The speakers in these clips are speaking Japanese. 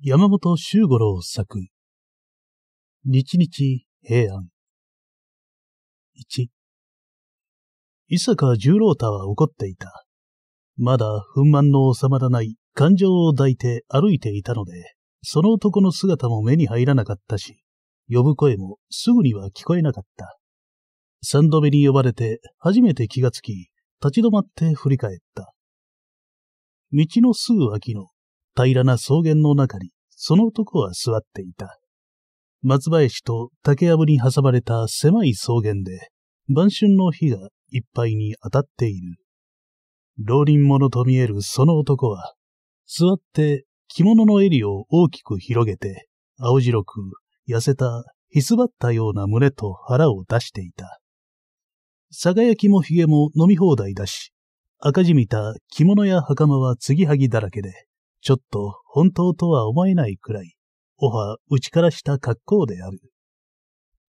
山本周五郎作。日日平安。一。伊坂十郎太は怒っていた。まだ憤懣の収まらない感情を抱いて歩いていたので、その男の姿も目に入らなかったし、呼ぶ声もすぐには聞こえなかった。三度目に呼ばれて初めて気がつき、立ち止まって振り返った。道のすぐ脇の平らな草原の中に、その男は座っていた。松林と竹やぶに挟まれた狭い草原で、晩春の火がいっぱいに当たっている。浪人者と見えるその男は、座って着物の襟を大きく広げて、青白く痩せた、ひすばったような胸と腹を出していた。さがやきもひげも飲み放題だし、赤じみた着物や袴は継ぎはぎだらけで、ちょっと本当とは思えないくらい、おは内からした格好である。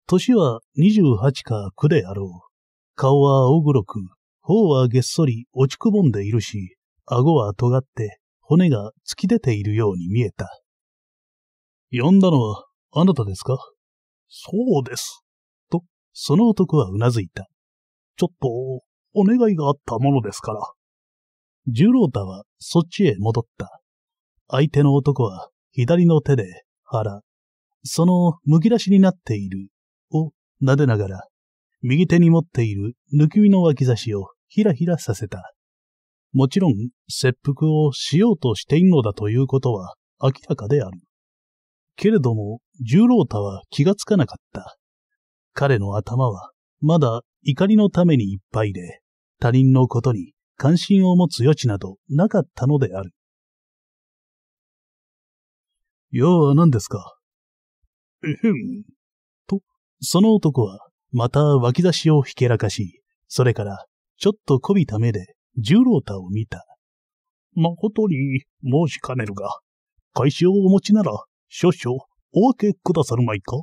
年は28か9であろう。顔は青黒く、頬はげっそり落ちくぼんでいるし、顎は尖って骨が突き出ているように見えた。呼んだのはあなたですか？そうです。と、その男はうなずいた。ちょっと、お願いがあったものですから。十郎太はそっちへ戻った。相手の男は左の手で腹、その剥き出しになっているを撫でながら、右手に持っている抜き身の脇差しをひらひらさせた。もちろん、切腹をしようとしているのだということは明らかである。けれども、十郎太は気がつかなかった。彼の頭は、まだ怒りのためにいっぱいで、他人のことに関心を持つ余地などなかったのである。要は何ですか？えへん。と、その男は、また脇差しをひけらかし、それから、ちょっとこびた目で、十郎太を見た。誠に申しかねるが、返しをお持ちなら、少々お分けくださるまいか？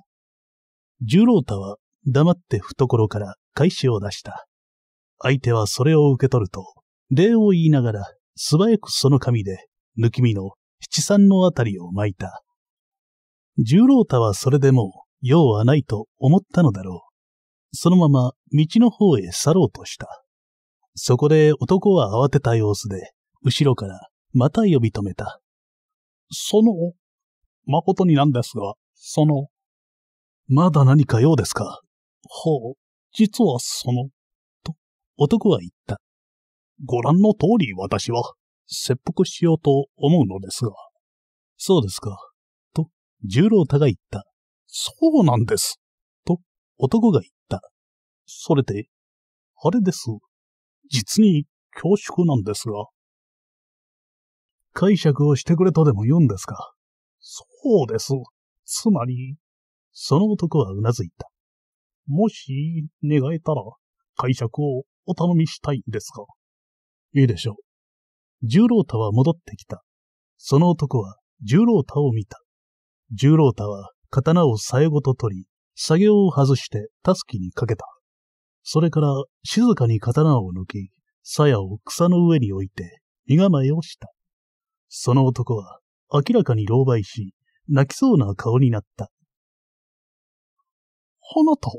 十郎太は黙って懐から返しを出した。相手はそれを受け取ると、礼を言いながら素早くその紙で、抜き身の七三のあたりを巻いた。十郎太はそれでも用はないと思ったのだろう。そのまま道の方へ去ろうとした。そこで男は慌てた様子で、後ろからまた呼び止めた。その、誠になんですが、その、まだ何か用ですか？ほう、実はその、と、男は言った。ご覧の通り私は、切腹しようと思うのですが。そうですか。と、十郎太が言った。そうなんです。と、男が言った。それで、あれです。実に恐縮なんですが。解釈をしてくれとでも言うんですかそうです。つまり、その男はうなずいた。もし、願えたら、解釈をお頼みしたいんですが。いいでしょう。十郎太は戻ってきた。その男は十郎太を見た。十郎太は刀をさえごと取り、作業を外してたすきにかけた。それから静かに刀を抜き、鞘を草の上に置いて身構えをした。その男は明らかに狼狽し、泣きそうな顔になった。あなたは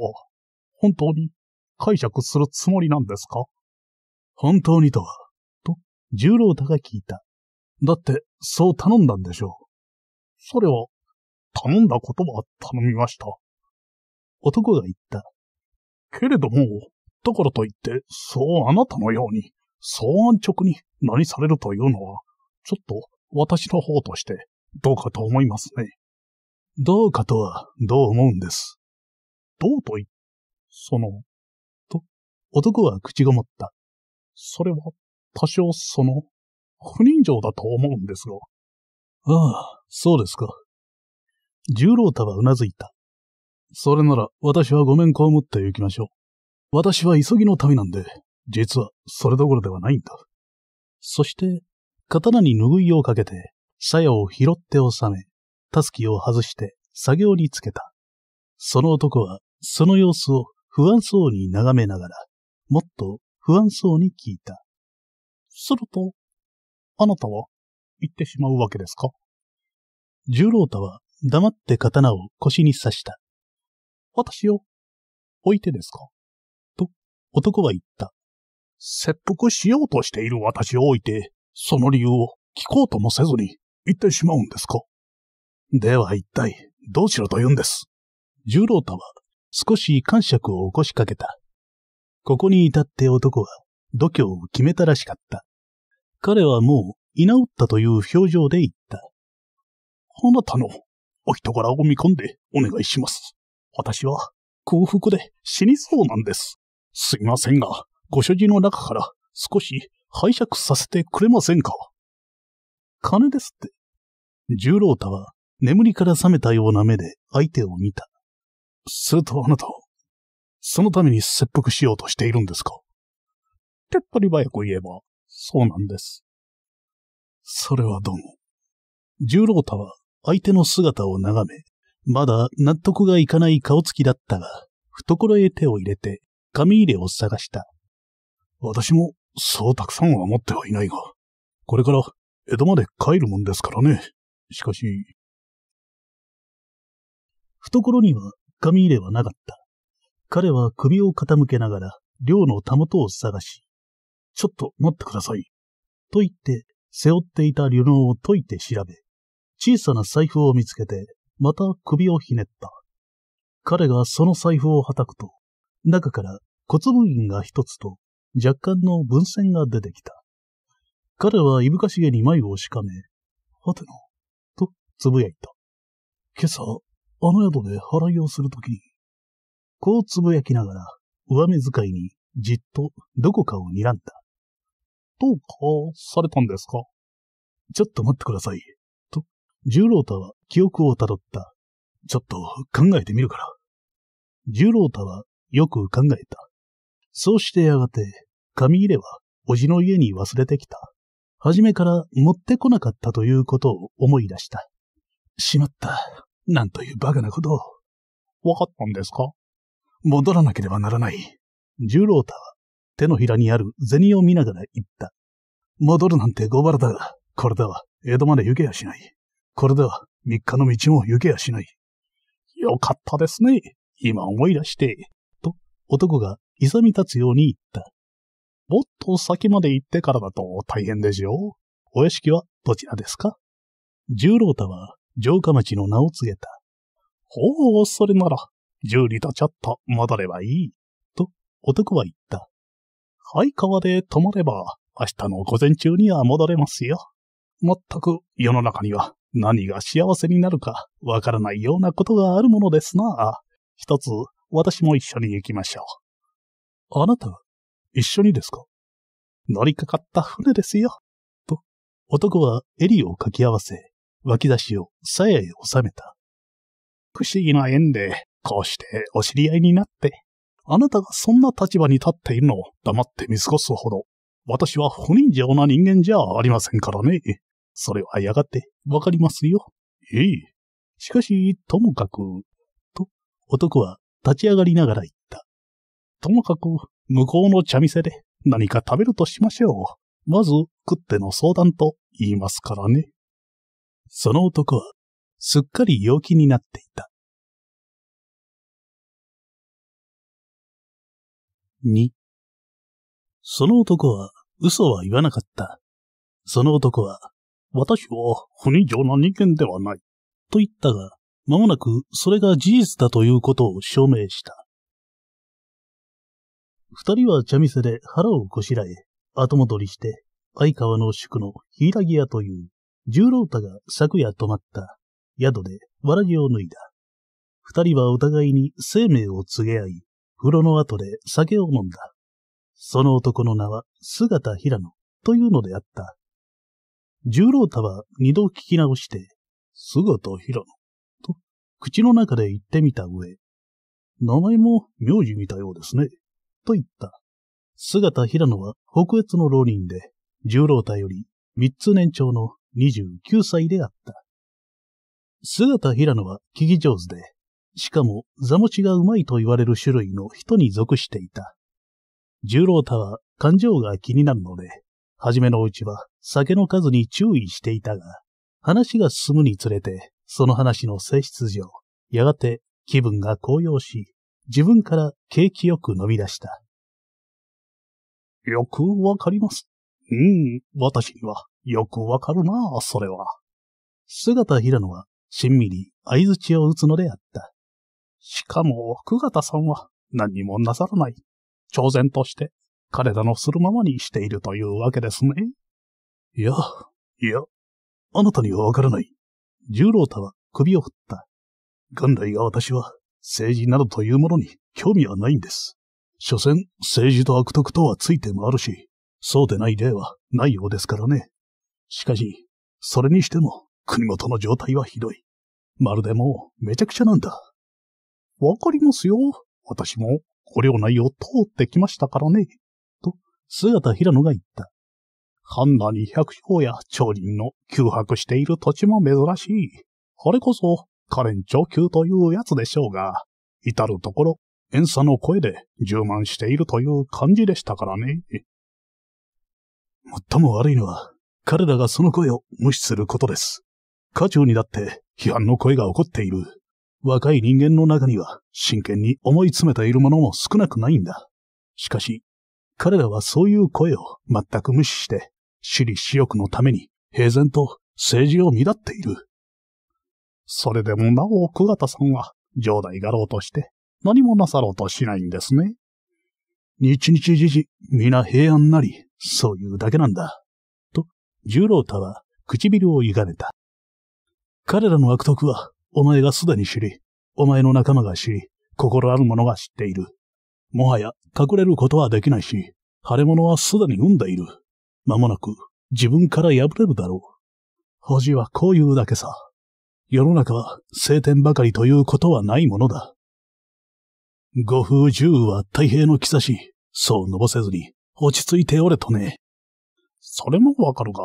本当に解釈するつもりなんですか？本当にとは十郎太が聞いた。だって、そう頼んだんでしょう。それは、頼んだことは頼みました。男が言った。けれども、だからといって、そうあなたのように、そう安直に何されるというのは、ちょっと私の方としてどうかと思いますね。どうかとはどう思うんです。どうと言その、と、男は口ごもった。それは多少その、不人情だと思うんですが。ああ、そうですか。十郎太はうなずいた。それなら私はごめんこむって行きましょう。私は急ぎのためなんで、実はそれどころではないんだ。そして、刀に拭いをかけて、鞘を拾って収め、たすきを外して作業につけた。その男はその様子を不安そうに眺めながら、もっと不安そうに聞いた。すると、あなたは言ってしまうわけですか？十郎太は黙って刀を腰に刺した。私を置いてですか？と、男は言った。切腹しようとしている私を置いて、その理由を聞こうともせずに行ってしまうんですか？では一体、どうしろと言うんです？十郎太は少し感触を起こしかけた。ここに至って男は度胸を決めたらしかった。彼はもう、居直ったという表情で言った。あなたのお人柄を見込んでお願いします。私は幸福で死にそうなんです。すいませんが、ご所持の中から少し拝借させてくれませんか？金ですって。十郎太は眠りから覚めたような目で相手を見た。するとあなた、そのために切腹しようとしているんですか？手っ取り早く言えば、そうなんです。それはどうも。十郎太は相手の姿を眺め、まだ納得がいかない顔つきだったが、懐へ手を入れて紙入れを探した。私もそうたくさんは持ってはいないが、これから江戸まで帰るもんですからね。しかし。懐には紙入れはなかった。彼は首を傾けながら寮のたもとを探し、ちょっと待ってください。と言って、背負っていた布を解いて調べ、小さな財布を見つけて、また首をひねった。彼がその財布をはたくと、中から骨部印が一つと若干の分線が出てきた。彼はいぶかしげに眉をしかめ、はてな、とつぶやいた。今朝、あの宿で払いをするときに、こうつぶやきながら、上目遣いにじっとどこかを睨んだ。どうかされたんですか？ちょっと待ってください。と、十郎太は記憶をたどった。ちょっと考えてみるから。十郎太はよく考えた。そうしてやがて、紙入れは、おじの家に忘れてきた。はじめから持ってこなかったということを思い出した。しまった。なんというバカなことを。わかったんですか？戻らなければならない。十郎太は手のひらにある銭を見ながら言った。戻るなんてごばらだが、これでは江戸まで行けやしない。これでは三日の道も行けやしない。よかったですね。今思い出して。と、男が勇み立つように言った。もっと先まで行ってからだと大変でしょう。お屋敷はどちらですか？十郎太は城下町の名を告げた。ほう、それなら、十里とちょっと戻ればいい。と、男は言った。はい川で泊まれば、明日の午前中には戻れますよ。まったく世の中には何が幸せになるかわからないようなことがあるものですな。一つ、私も一緒に行きましょう。あなた一緒にですか？乗りかかった船ですよ。と、男は襟をかき合わせ、脇差しを鞘へ収めた。不思議な縁で、こうしてお知り合いになって、あなたがそんな立場に立っているのを黙って見過ごすほど、私は不人情な人間じゃありませんからね。それはやがてわかりますよ。ええ。しかし、ともかく、と、男は立ち上がりながら言った。ともかく、向こうの茶店で何か食べるとしましょう。まず、食っての相談と言いますからね。その男は、すっかり陽気になっていた。2その男は嘘は言わなかった。その男は、私は不人情な人間ではない。と言ったが、間もなくそれが事実だということを証明した。二人は茶店で腹をこしらえ、後戻りして、相川の宿の柊屋という、十郎太が昨夜泊まった宿でわらじを脱いだ。二人はお互いに生命を告げ合い、風呂の後で酒を飲んだ。その男の名は姿平野というのであった。十郎太は二度聞き直して、姿平野と口の中で言ってみた上、名前も名字見たようですね。と言った。姿平野は北越の浪人で、十郎太より三つ年長の29歳であった。姿平野は聞き上手で、しかも座持ちがうまいと言われる種類の人に属していた。十郎太は感情が気になるので、はじめのうちは酒の数に注意していたが、話が進むにつれてその話の性質上、やがて気分が高揚し、自分から景気よく伸び出した。よくわかります。うん、私にはよくわかるな、それは。姿平野は、しんみり相槌を打つのであった。しかも、久方さんは何にもなさらない。挑戦として彼らのするままにしているというわけですね。いや、いや、あなたにはわからない。十郎太は首を振った。元来が私は政治などというものに興味はないんです。所詮政治と悪徳とはついてもあるし、そうでない例はないようですからね。しかし、それにしても国元の状態はひどい。まるでもうめちゃくちゃなんだ。わかりますよ。私もご領内を通ってきましたからね。と、姿平野が言った。ハンナに百姓や町人の窮迫している土地も珍しい。これこそ、カレン長久というやつでしょうが、至るところ、遠佐の声で充満しているという感じでしたからね。最も悪いのは、彼らがその声を無視することです。家長にだって批判の声が起こっている。若い人間の中には真剣に思い詰めているものも少なくないんだ。しかし、彼らはそういう声を全く無視して、私利私欲のために平然と政治を乱っている。それでもなお久方さんは上代がろうとして何もなさろうとしないんですね。日々時事、皆平安なり、そういうだけなんだ。と、十郎太は唇を歪めた。彼らの悪徳はお前がすでに知り、お前の仲間が知り、心ある者が知っている。もはや隠れることはできないし、腫れ物はすでに産んでいる。間もなく自分から破れるだろう。恥はこういうだけさ。世の中は晴天ばかりということはないものだ。五風十は太平の兆し、そうのぼせずに落ち着いておれとね。それもわかるが、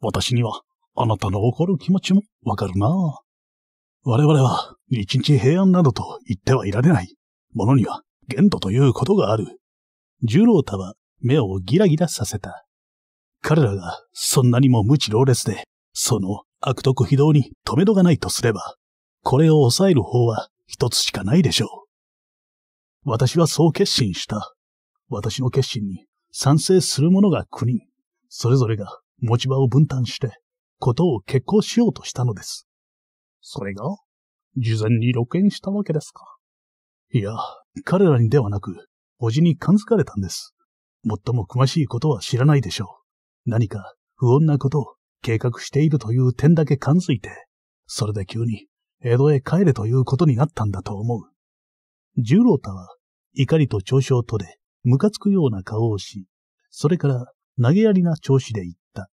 私にはあなたの怒る気持ちもわかるな。我々は一日平安などと言ってはいられない。ものには限度ということがある。十郎太は目をギラギラさせた。彼らがそんなにも無知老烈で、その悪徳非道に止めどがないとすれば、これを抑える方は一つしかないでしょう。私はそう決心した。私の決心に賛成する者が9人、それぞれが持ち場を分担して、ことを決行しようとしたのです。それが、事前に露見したわけですか。いや、彼らにではなく、叔父に感づかれたんです。もっとも詳しいことは知らないでしょう。何か不穏なことを計画しているという点だけ感づいて、それで急に江戸へ帰れということになったんだと思う。十郎太は怒りと調子をとれ、ムカつくような顔をし、それから投げやりな調子で言った。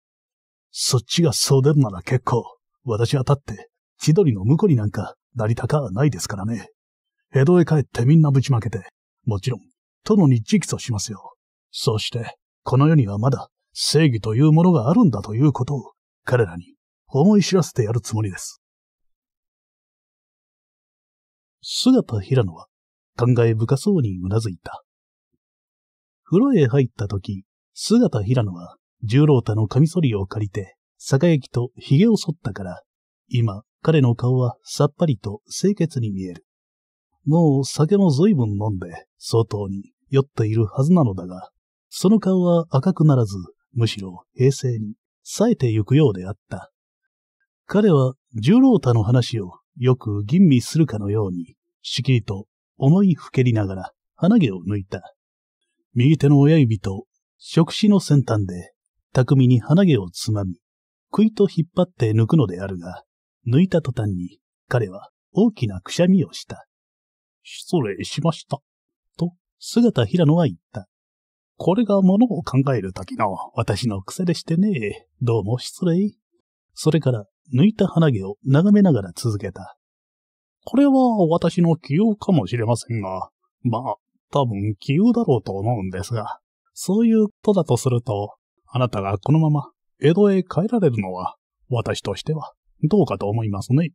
そっちがそう出るなら結構、私は立って千鳥の婿になんかなりたかはないですからね。江戸へ帰ってみんなぶちまけて、もちろん、殿に直訴しますよ。そして、この世にはまだ正義というものがあるんだということを彼らに思い知らせてやるつもりです。姿平野は考え深そうにうなずいた。風呂へ入った時、姿平野は十郎太のカミソリを借りて、酒焼きと髭を剃ったから、今、彼の顔はさっぱりと清潔に見える。もう酒も随分飲んで相当に酔っているはずなのだが、その顔は赤くならず、むしろ平静に冴えてゆくようであった。彼は十郎太の話をよく吟味するかのように、しきりと思いふけりながら鼻毛を抜いた。右手の親指と触手の先端で巧みに鼻毛をつまみ、くいと引っ張って抜くのであるが、抜いた途端に、彼は大きなくしゃみをした。失礼しました。と、姿平野は言った。これが物を考えるときの私の癖でしてね。どうも失礼。それから、抜いた鼻毛を眺めながら続けた。これは私の器用かもしれませんが、まあ、多分器用だろうと思うんですが、そういうことだとすると、あなたがこのまま江戸へ帰られるのは、私としてはどうかと思いますね。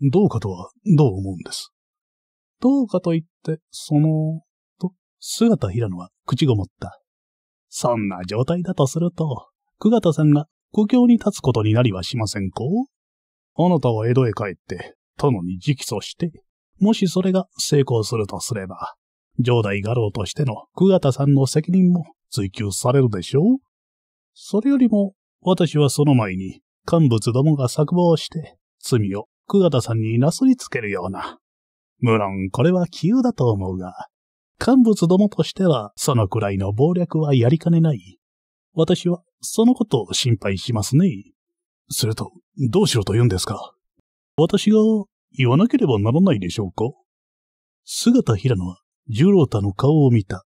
どうかとは、どう思うんです。どうかと言って、その、と、姿平野は口ごもった。そんな状態だとすると、久方さんが故郷に立つことになりはしませんかあなたは江戸へ帰って、殿に直訴して、もしそれが成功するとすれば、上代画廊としての久方さんの責任も追及されるでしょう？それよりも、私はその前に、幹物どもが作謀して、罪を久方さんになすりつけるような。無論、これは杞憂だと思うが、幹物どもとしては、そのくらいの暴略はやりかねない。私は、そのことを心配しますね。すると、どうしろと言うんですか？私が言わなければならないでしょうか？姿平野は十郎太の顔を見た。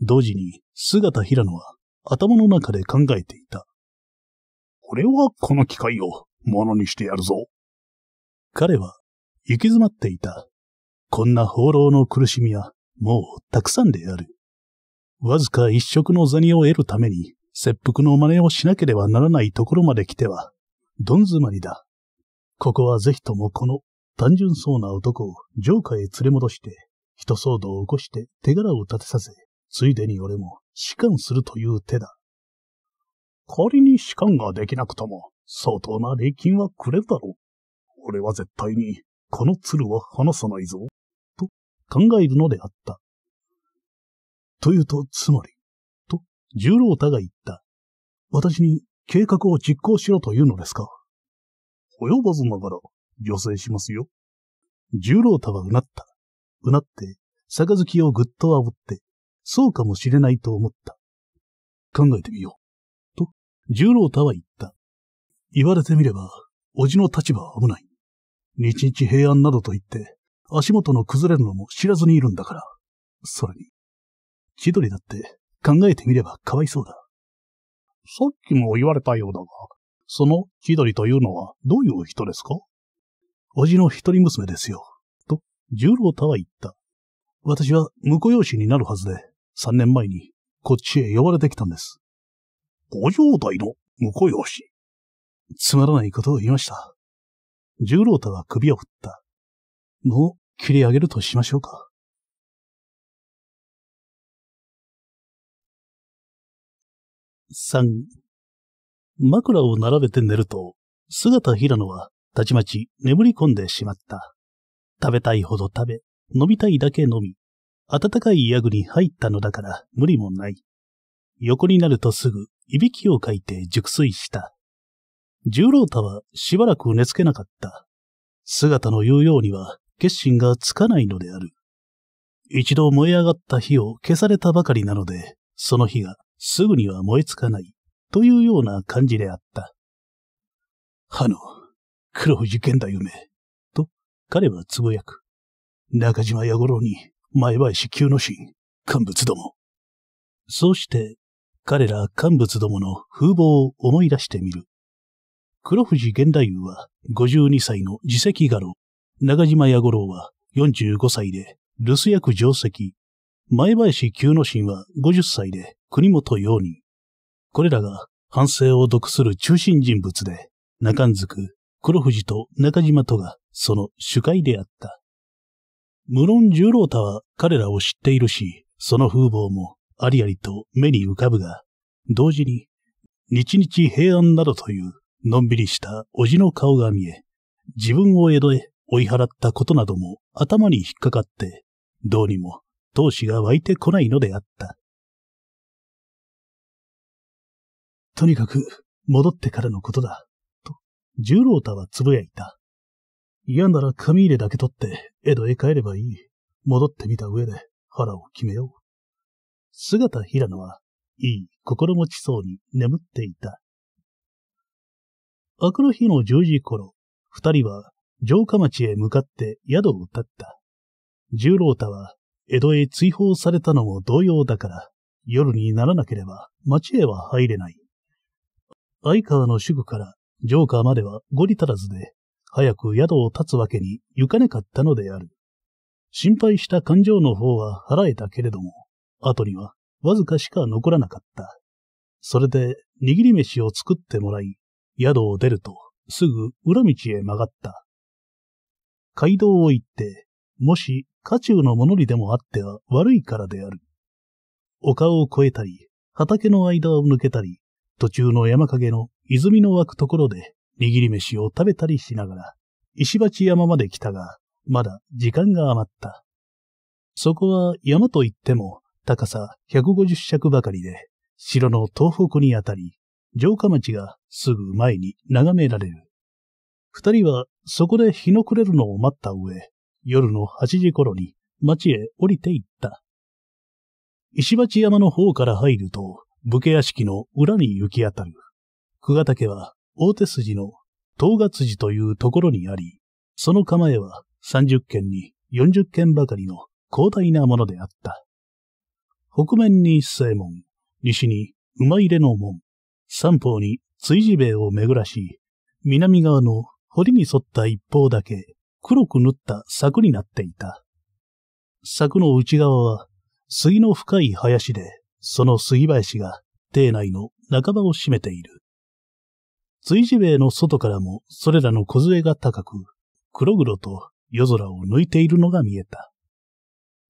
同時に姿平野は頭の中で考えていた。俺はこの機会をものにしてやるぞ。彼は行き詰まっていた。こんな放浪の苦しみはもうたくさんである。わずか一食の銭を得るために切腹の真似をしなければならないところまで来ては、どん詰まりだ。ここはぜひともこの単純そうな男を城下へ連れ戻して、人騒動を起こして手柄を立てさせ、ついでに俺も仕官するという手だ。仮に仕官ができなくとも、相当な礼金はくれるだろう。俺は絶対に、この鶴は離さないぞ。と考えるのであった。というと、つまり、と、十郎太が言った。私に計画を実行しろというのですか及ばずながら、女性しますよ。十郎太はうなった。うなって、杯をぐっと炙って、そうかもしれないと思った。考えてみよう。十郎太は言った。言われてみれば、おじの立場は危ない。日々平安などと言って、足元の崩れるのも知らずにいるんだから。それに、千鳥だって考えてみればかわいそうだ。さっきも言われたようだが、その千鳥というのはどういう人ですか？おじの一人娘ですよ。と、十郎太は言った。私は婿養子になるはずで、三年前にこっちへ呼ばれてきたんです。五条代の婿養子。つまらないことを言いました。十郎太は首を振った。もう切り上げるとしましょうか。三。枕を並べて寝ると、姿平野はたちまち眠り込んでしまった。食べたいほど食べ、飲みたいだけ飲み、暖かいヤグに入ったのだから無理もない。横になるとすぐ、いびきをかいて熟睡した。十郎太はしばらく寝つけなかった。姿の言うようには決心がつかないのである。一度燃え上がった火を消されたばかりなので、その火がすぐには燃えつかない、というような感じであった。はの、黒藤玄太夢、と彼はつぶやく。中島弥五郎に前林急の神、幹物ども。そうして、彼ら幹物どもの風貌を思い出してみる。黒藤玄太夫は52歳の自責画廊、中島弥五郎は45歳で留守役定石、前林久之進は50歳で国本陽人。これらが反省を読する中心人物で、中んずく黒藤と中島とがその主会であった。無論十郎太は彼らを知っているし、その風貌もありありと目に浮かぶが、同時に、日々平安などというのんびりしたおじの顔が見え、自分を江戸へ追い払ったことなども頭に引っかかって、どうにも闘志が湧いてこないのであった。とにかく戻ってからのことだ、と、十郎太はつぶやいた。嫌なら紙入れだけ取って江戸へ帰ればいい。戻ってみた上で腹を決めよう。姿平野はいい心持ちそうに眠っていた。明くの日の十時頃、二人は城下町へ向かって宿を立った。十郎太は江戸へ追放されたのも同様だから、夜にならなければ町へは入れない。相川の守護から城下までは五里足らずで、早く宿を立つわけに行かなかったのである。心配した感情の方は払えたけれども、後にはわずかしか残らなかった。それで握り飯を作ってもらい、宿を出るとすぐ裏道へ曲がった。街道を行って、もし家中の者にでもあっては悪いからである。丘を越えたり、畑の間を抜けたり、途中の山陰の泉の湧くところで握り飯を食べたりしながら、石鉢山まで来たが、まだ時間が余った。そこは山といっても高さ150尺ばかりで、城の東北にあたり、城下町がすぐ前に眺められる。二人はそこで日の暮れるのを待った上、夜の8時頃に町へ降りて行った。石鉢山の方から入ると、武家屋敷の裏に行き当たる。久我岳は大手筋の東賀辻というところにあり、その構えは30軒に40軒ばかりの広大なものであった。北面に正門、西に馬入れの門、三方に追事塀を巡らし、南側の堀に沿った一方だけ黒く塗った柵になっていた。柵の内側は杉の深い林で、その杉林が邸内の半ばを占めている。追事塀の外からもそれらの小杖が高く、黒々と夜空を抜いているのが見えた。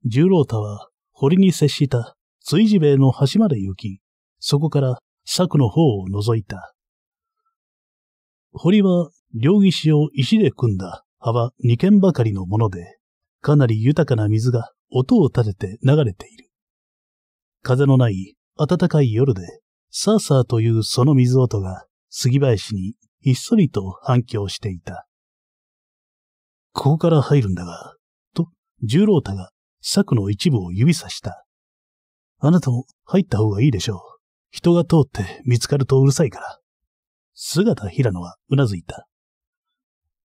十郎太は堀に接した追事塀の端まで行き、そこから柵の方を覗いた。堀は両岸を石で組んだ幅二軒ばかりのもので、かなり豊かな水が音を立てて流れている。風のない暖かい夜で、サーサーというその水音が杉林にひっそりと反響していた。ここから入るんだが、と、十郎太が柵の一部を指さした。あなたも入った方がいいでしょう。人が通って見つかるとうるさいから。姿平野はうなずいた。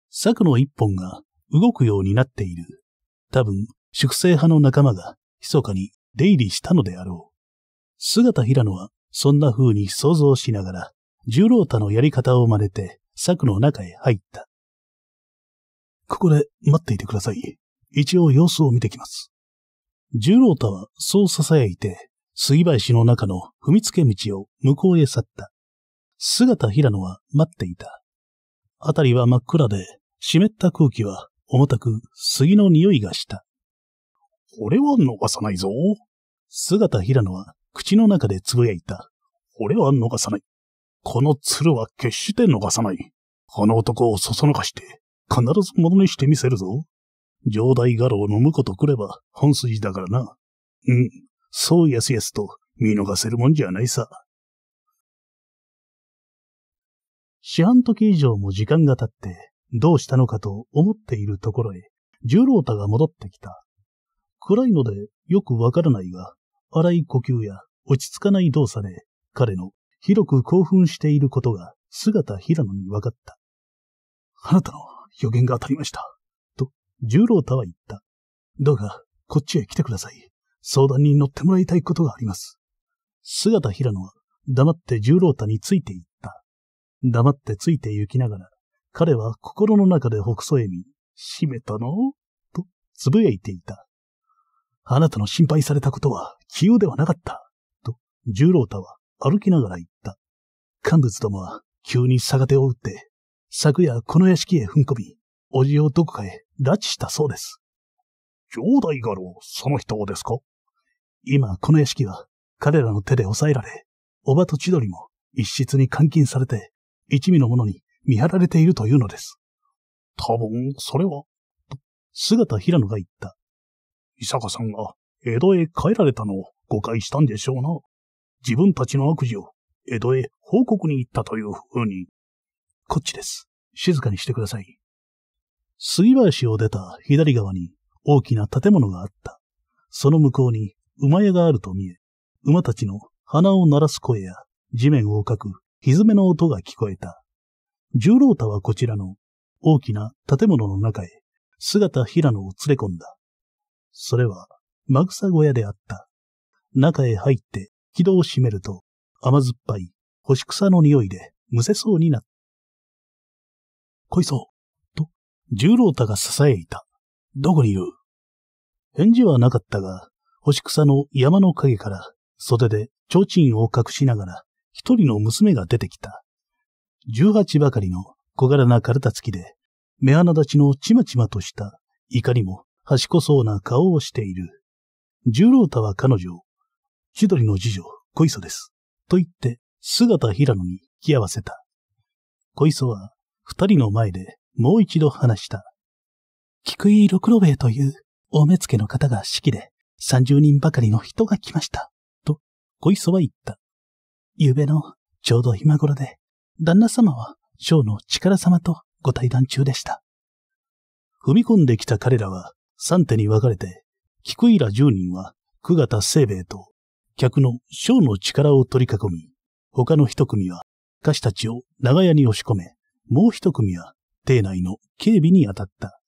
柵の一本が動くようになっている。多分、粛清派の仲間が密かに出入りしたのであろう。姿平野はそんな風に想像しながら、十郎太のやり方を真似て柵の中へ入った。ここで待っていてください。一応様子を見てきます。十郎太はそう囁いて、杉林の中の踏みつけ道を向こうへ去った。姿平野は待っていた。あたりは真っ暗で、湿った空気は重たく杉の匂いがした。俺は逃さないぞ。姿平野は口の中でつぶやいた。俺は逃さない。この鶴は決して逃さない。あの男をそそのかして、必ず物にしてみせるぞ。上代画廊の婿とくれば本筋だからな。うん、そうやすやすと見逃せるもんじゃないさ。四半時以上も時間が経って、どうしたのかと思っているところへ、十郎太が戻ってきた。暗いのでよくわからないが、荒い呼吸や落ち着かない動作で、彼の広く興奮していることが姿平野に分かった。あなたの予言が当たりました。十郎太は言った。どうか、こっちへ来てください。相談に乗ってもらいたいことがあります。姿平野は黙って十郎太について行った。黙ってついて行きながら、彼は心の中でほくそ笑み、閉めたの？と、つぶやいていた。あなたの心配されたことは、器用ではなかった。と、十郎太は歩きながら言った。幹物どもは、急に逆手を打って、昨夜この屋敷へ踏ん込み、おじをどこかへ拉致したそうです。兄弟画廊、その人ですか？今、この屋敷は、彼らの手で抑えられ、おばと千鳥も一室に監禁されて、一味の者に見張られているというのです。多分、それは、と、姿平野が言った。伊坂さんが江戸へ帰られたのを誤解したんでしょうな。自分たちの悪事を江戸へ報告に行ったという風に。こっちです。静かにしてください。杉林を出た左側に大きな建物があった。その向こうに馬屋があると見え、馬たちの鼻を鳴らす声や地面をかく歪めの音が聞こえた。十郎太はこちらの大きな建物の中へ姿平野を連れ込んだ。それは、マグサ小屋であった。中へ入って軌道を閉めると、甘酸っぱい干し草の匂いでむせそうになった。こいそ、と、十郎太が支えいた。どこにいる？返事はなかったが、干し草の山の陰から袖で提灯を隠しながら一人の娘が出てきた。十八ばかりの小柄な体つきで、目鼻立ちのちまちまとした怒りも賢そうな顔をしている。十郎太は彼女を、千鳥の次女、小磯です。と言って、姿平野に引き合わせた。小磯は、二人の前でもう一度話した。菊井六郎兵衛という大目付の方が式で三十人ばかりの人が来ました。と、小磯は言った。昨べのちょうど今頃で、旦那様は将の力様とご対談中でした。踏み込んできた彼らは三手に分かれて、菊井ら十人は久方清兵衛と客の将の力を取り囲み、他の一組は歌手たちを長屋に押し込め、もう一組は邸内の警備に当たった。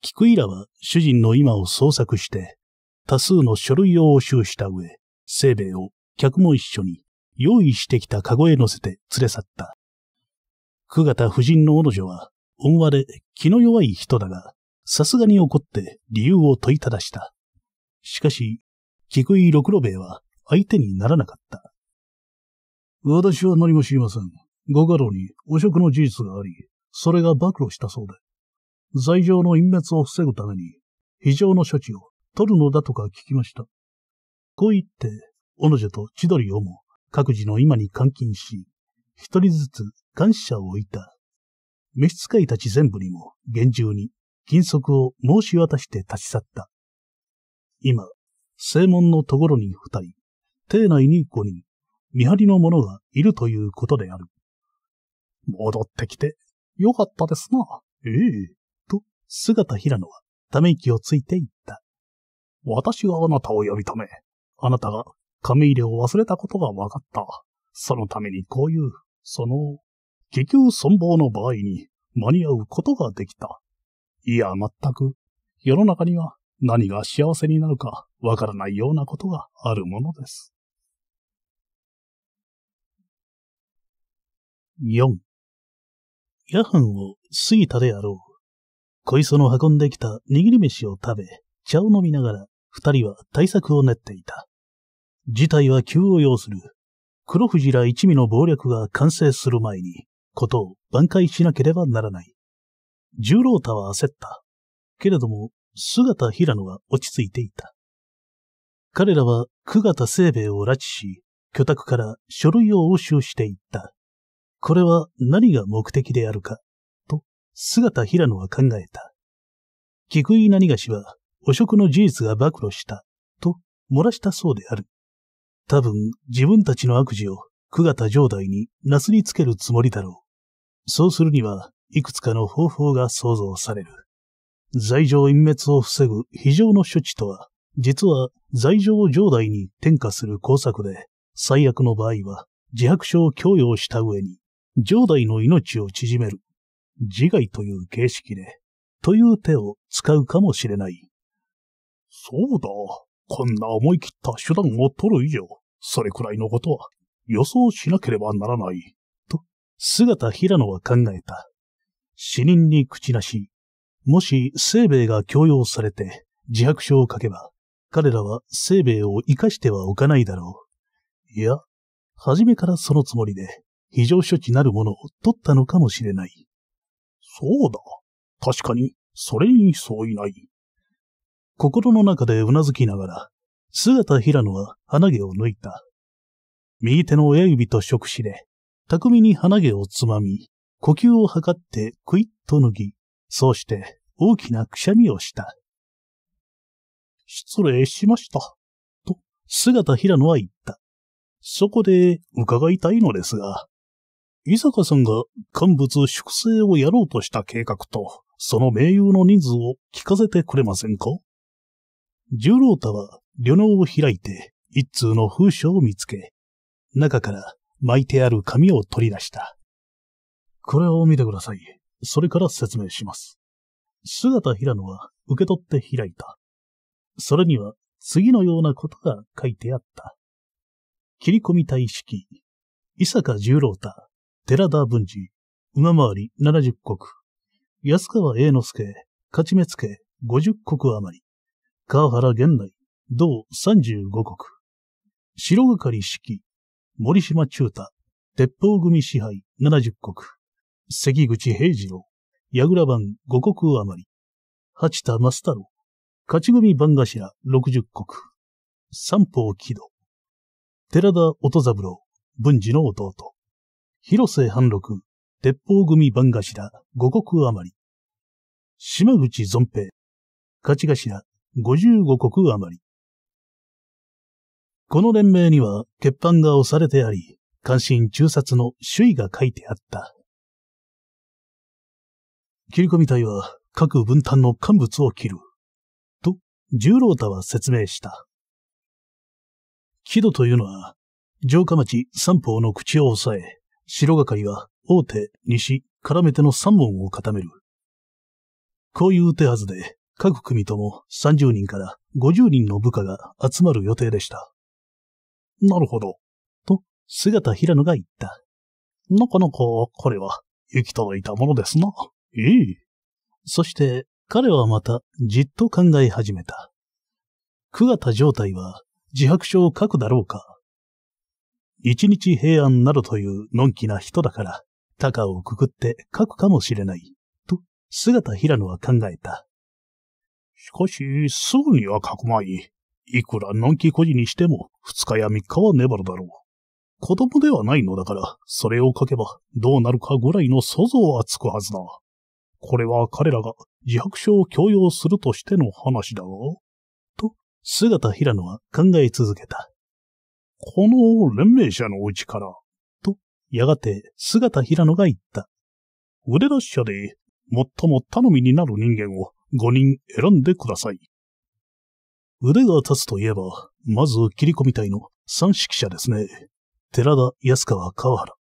菊井らは主人の今を捜索して、多数の書類を押収した上、清兵衛を客も一緒に用意してきたカゴへ乗せて連れ去った。久方夫人の女女は、温和で気の弱い人だが、さすがに怒って理由を問いただした。しかし、菊井六郎兵衛は相手にならなかった。私は何も知りません。ご家老に汚職の事実があり、それが暴露したそうで、罪状の隠滅を防ぐために、非常の処置を取るのだとか聞きました。こう言って、小野女と千鳥をも各自の今に監禁し、一人ずつ監視者を置いた。召使いたち全部にも厳重に禁足を申し渡して立ち去った。今、正門のところに二人、邸内に五人、見張りの者がいるということである。戻ってきて、よかったですな。ええ。と、姿平野は、ため息をついて言った。私があなたを呼び止め、あなたが紙入れを忘れたことが分かった。そのためにこういう、その、気球存亡の場合に間に合うことができた。いや、全く、世の中には何が幸せになるかわからないようなことがあるものです。4. 夜半を過ぎたであろう。小磯の運んできた握り飯を食べ、茶を飲みながら二人は対策を練っていた。事態は急を要する。黒藤ら一味の謀略が完成する前に、ことを挽回しなければならない。十郎太は焦った。けれども、姿平野は落ち着いていた。彼らは久方清兵衛を拉致し、居宅から書類を押収していった。これは何が目的であるか、と姿平野は考えた。菊井何がしは汚職の事実が暴露した、と漏らしたそうである。多分自分たちの悪事を久方城代になすりつけるつもりだろう。そうするには、いくつかの方法が想像される。罪状隠滅を防ぐ非常の処置とは、実は罪状を城代に転嫁する工作で、最悪の場合は自白書を供与した上に、城代の命を縮める、自害という形式で、という手を使うかもしれない。そうだ。こんな思い切った手段を取る以上、それくらいのことは予想しなければならない。と、姿平野は考えた。死人に口なし、もし生兵衛が強要されて自白書を書けば、彼らは生兵衛を生かしてはおかないだろう。いや、初めからそのつもりで、非常処置なるものを取ったのかもしれない。そうだ。確かに、それに相違ない。心の中でうなずきながら、姿平野は鼻毛を抜いた。右手の親指と触手で、巧みに鼻毛をつまみ、呼吸を測ってクイッと脱ぎ、そうして大きなくしゃみをした。失礼しました。と、姿平野は言った。そこで伺いたいのですが、伊坂さんが乾物粛清をやろうとした計画と、その名優の人数を聞かせてくれませんか？十郎太は旅能を開いて一通の封書を見つけ、中から巻いてある紙を取り出した。これを見てください。それから説明します。姿平野は受け取って開いた。それには次のようなことが書いてあった。切り込み隊式、伊坂十郎太、寺田文治、馬回り七十石、安川栄之助、勝目付け五十石余り、川原源内、同三十五国。白係式、森島中太、鉄砲組支配七十国。関口平次郎、矢倉番五国余り。八田増太郎、勝ち組番頭六十国。三方木戸。寺田音三郎、文治の弟。広瀬半六、鉄砲組番頭五国余り。島口存平、勝ち頭五十五国余り。この連盟には欠板が押されてあり、関心中殺の首位が書いてあった。切り込み隊は各分担の幹物を切る。と、十郎太は説明した。木戸というのは、城下町三方の口を押さえ、城係は大手、西、絡めての三門を固める。こういう手はずで、各組とも30人から50人の部下が集まる予定でした。なるほど。と、姿平野が言った。なかなか、これは、行き届いたものですな。ええ。そして、彼はまた、じっと考え始めた。久方状態は、自白書を書くだろうか。一日平安などというのんきな人だから、高をくくって書くかもしれない。と、姿平野は考えた。しかし、すぐには書くまい。いくらのんきこじにしても、二日や三日は粘るだろう。子供ではないのだから、それを書けばどうなるかぐらいの想像はつくはずだ。これは彼らが自白書を強要するとしての話だろと、姿平野は考え続けた。この連盟者のうちから、と、やがて姿平野が言った。腕出し者で最も頼みになる人間を5人選んでください。腕が立つといえば、まず切り込み隊の三指揮者ですね。寺田安川川原。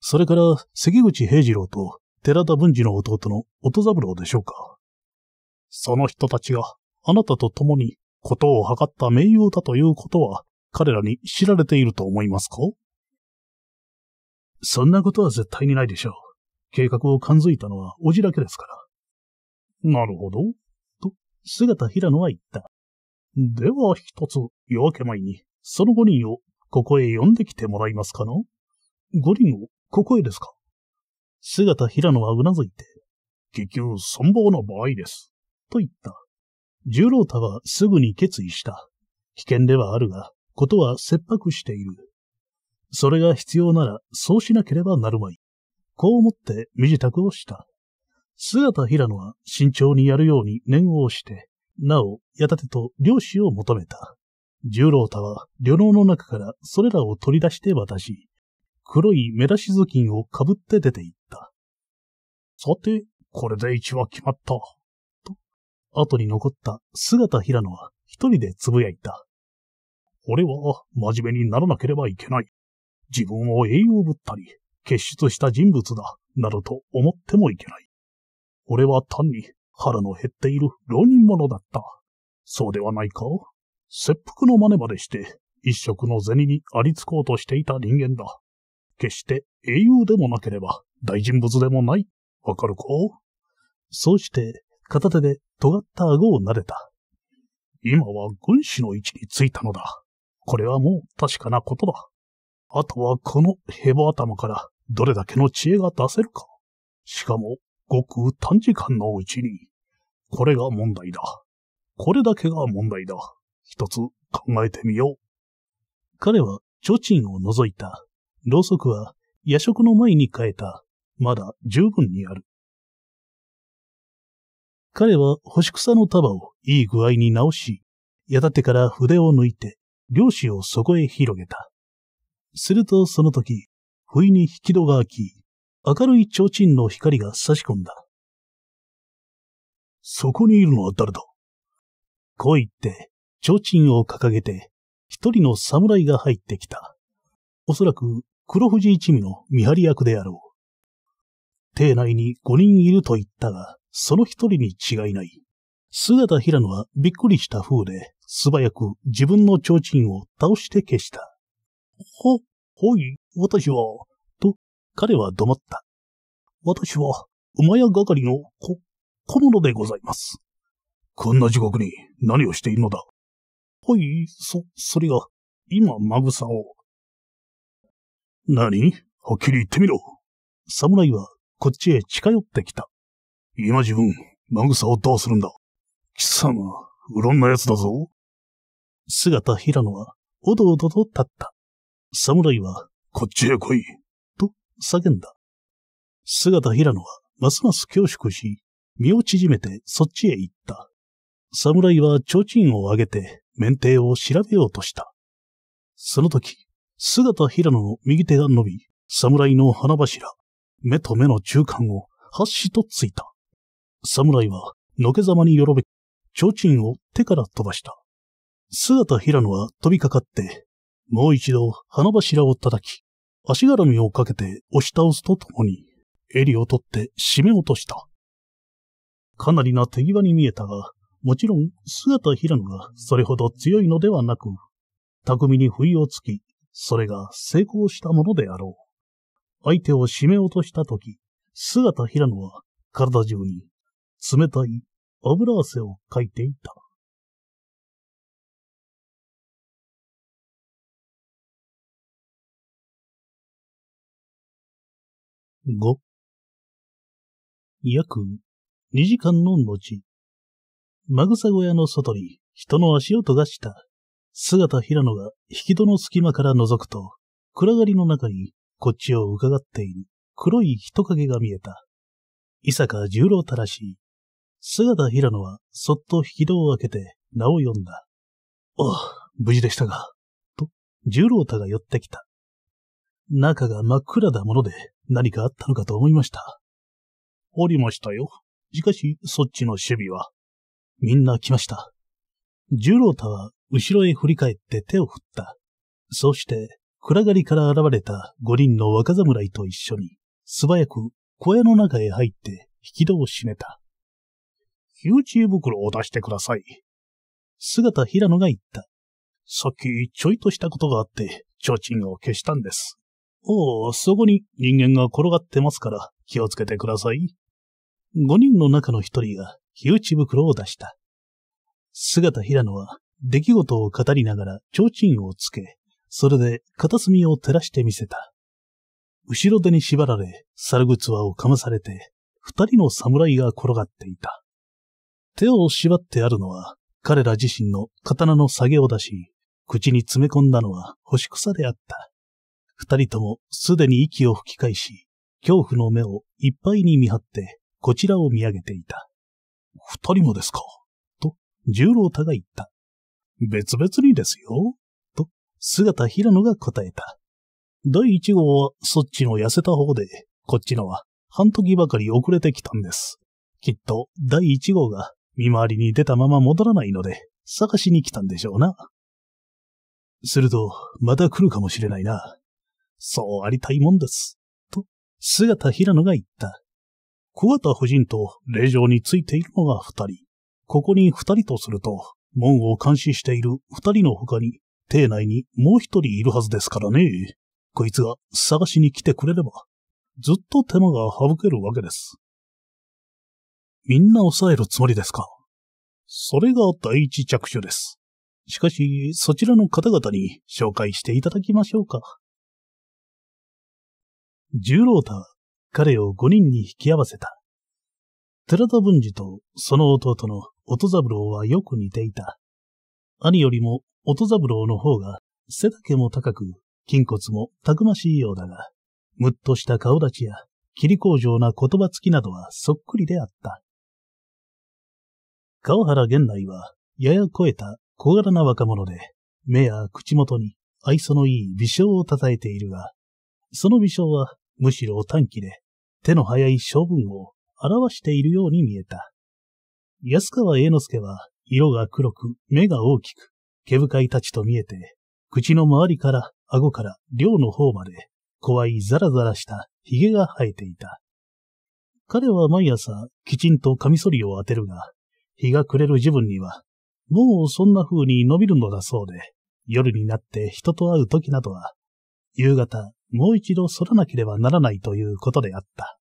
それから関口平次郎と寺田文治の弟の音三郎でしょうか。その人たちがあなたと共にことを図った名誉だということは彼らに知られていると思いますか？そんなことは絶対にないでしょう。計画を感づいたのはおじだけですから。なるほど。と、姿平野は言った。では一つ夜明け前に、その五人をここへ呼んできてもらいますかな五人をここへですか？姿平野はうなずいて、結局存亡の場合です。と言った。十郎太はすぐに決意した。危険ではあるが、ことは切迫している。それが必要なら、そうしなければなるまい。こう思って身支度をした。姿平野は慎重にやるように念を押して、なお、矢立と漁師を求めた。十郎太は旅能の中からそれらを取り出して渡し、黒い目出し頭巾をかぶって出て行った。さて、これで一は決まった。と、後に残った姿平野は一人でつぶやいた。俺は真面目にならなければいけない。自分を栄養ぶったり、結出した人物だ、などと思ってもいけない。俺は単に腹の減っている浪人者だった。そうではないか切腹の真似までして、一食の銭にありつこうとしていた人間だ。決して英雄でもなければ大人物でもない。わかるか？そうして、片手で尖った顎を撫でた。今は軍師の位置についたのだ。これはもう確かなことだ。あとはこのヘボ頭からどれだけの知恵が出せるか。しかも、ごく短時間のうちに。これが問題だ。これだけが問題だ。一つ考えてみよう。彼は提灯を除いた。ろうそくは夜食の前に変えた。まだ十分にある。彼は干し草の束をいい具合に直し、矢立てから筆を抜いて、漁師をそこへ広げた。するとその時、不意に引き戸が開き、明るい提灯の光が差し込んだ。そこにいるのは誰だ？こう言って、提灯を掲げて、一人の侍が入ってきた。おそらく黒藤一味の見張り役であろう。邸内に五人いると言ったが、その一人に違いない。姿平野はびっくりした風で、素早く自分の提灯を倒して消した。は、はい、私は、と、彼は怒鳴った。私は、馬屋係のこ、小物でございます。こんな時刻に何をしているのだはい、そ、それが、今、まぐさを。何？はっきり言ってみろ。侍は、こっちへ近寄ってきた。今自分、まぐさをどうするんだ貴様、うろんな奴だぞ。姿平野は、おどおどと立った。侍は、こっちへ来い。と叫んだ。姿平野はますます恐縮し、身を縮めてそっちへ行った。侍は提灯を上げて、免停を調べようとした。その時、姿平野の右手が伸び、侍の花柱、目と目の中間を発しとついた。侍は、のけざまによろべ、提灯を手から飛ばした。姿平野は飛びかかって、もう一度花柱を叩き、足絡みをかけて押し倒すとともに、襟を取って締め落とした。かなりな手際に見えたが、もちろん姿平野がそれほど強いのではなく、巧みに不意をつき、それが成功したものであろう。相手を締め落としたとき、姿平野は体中に冷たい油汗をかいていた。5約2時間の後、マグサ小屋の外に人の足音がした。姿平野が引き戸の隙間から覗くと、暗がりの中にこっちを伺っている黒い人影が見えた。伊坂十郎たらしい。姿平野はそっと引き戸を開けて名を呼んだ。ああ、無事でしたが、と十郎太が寄ってきた。中が真っ暗だもので何かあったのかと思いました。おりましたよ。しかし、そっちの守備は。みんな来ました。十郎太は後ろへ振り返って手を振った。そして、暗がりから現れた五人の若侍と一緒に、素早く小屋の中へ入って引き戸を閉めた。火打ち袋を出してください。姿平野が言った。さっきちょいとしたことがあって、提灯を消したんです。おお、そこに人間が転がってますから気をつけてください。五人の中の一人が火打ち袋を出した。姿平野は出来事を語りながら提灯をつけ、それで片隅を照らしてみせた。後ろ手に縛られ、猿靴輪をかまされて、二人の侍が転がっていた。手を縛ってあるのは、彼ら自身の刀の下げを出し、口に詰め込んだのは干し草であった。二人ともすでに息を吹き返し、恐怖の目をいっぱいに見張って、こちらを見上げていた。二人もですか？と、十郎太が言った。別々にですよと、姿平野が答えた。第一号はそっちの痩せた方で、こっちのは半時ばかり遅れてきたんです。きっと第一号が見回りに出たまま戻らないので、探しに来たんでしょうな。すると、また来るかもしれないな。そうありたいもんです。と、姿平野が言った。小型夫人と霊場についているのが二人。ここに二人とすると、門を監視している二人の他に、邸内にもう一人いるはずですからね。こいつが探しに来てくれれば、ずっと手間が省けるわけです。みんな抑えるつもりですか？それが第一着手です。しかし、そちらの方々に紹介していただきましょうか。十郎太は彼を五人に引き合わせた。寺田文治とその弟の音三郎はよく似ていた。兄よりも音三郎の方が背丈も高く、筋骨もたくましいようだが、むっとした顔立ちや、切り工場な言葉つきなどはそっくりであった。川原源内は、やや超えた小柄な若者で、目や口元に愛想のいい微笑を称えているが、その微笑はむしろ短気で、手の早い性分を表しているように見えた。安川栄之助は、色が黒く、目が大きく、毛深いたちと見えて、口の周りから顎から両の方まで、怖いザラザラした髭が生えていた。彼は毎朝、きちんとカミソリを当てるが、日が暮れる自分には、もうそんな風に伸びるのだそうで、夜になって人と会う時などは、夕方、もう一度反らなければならないということであった。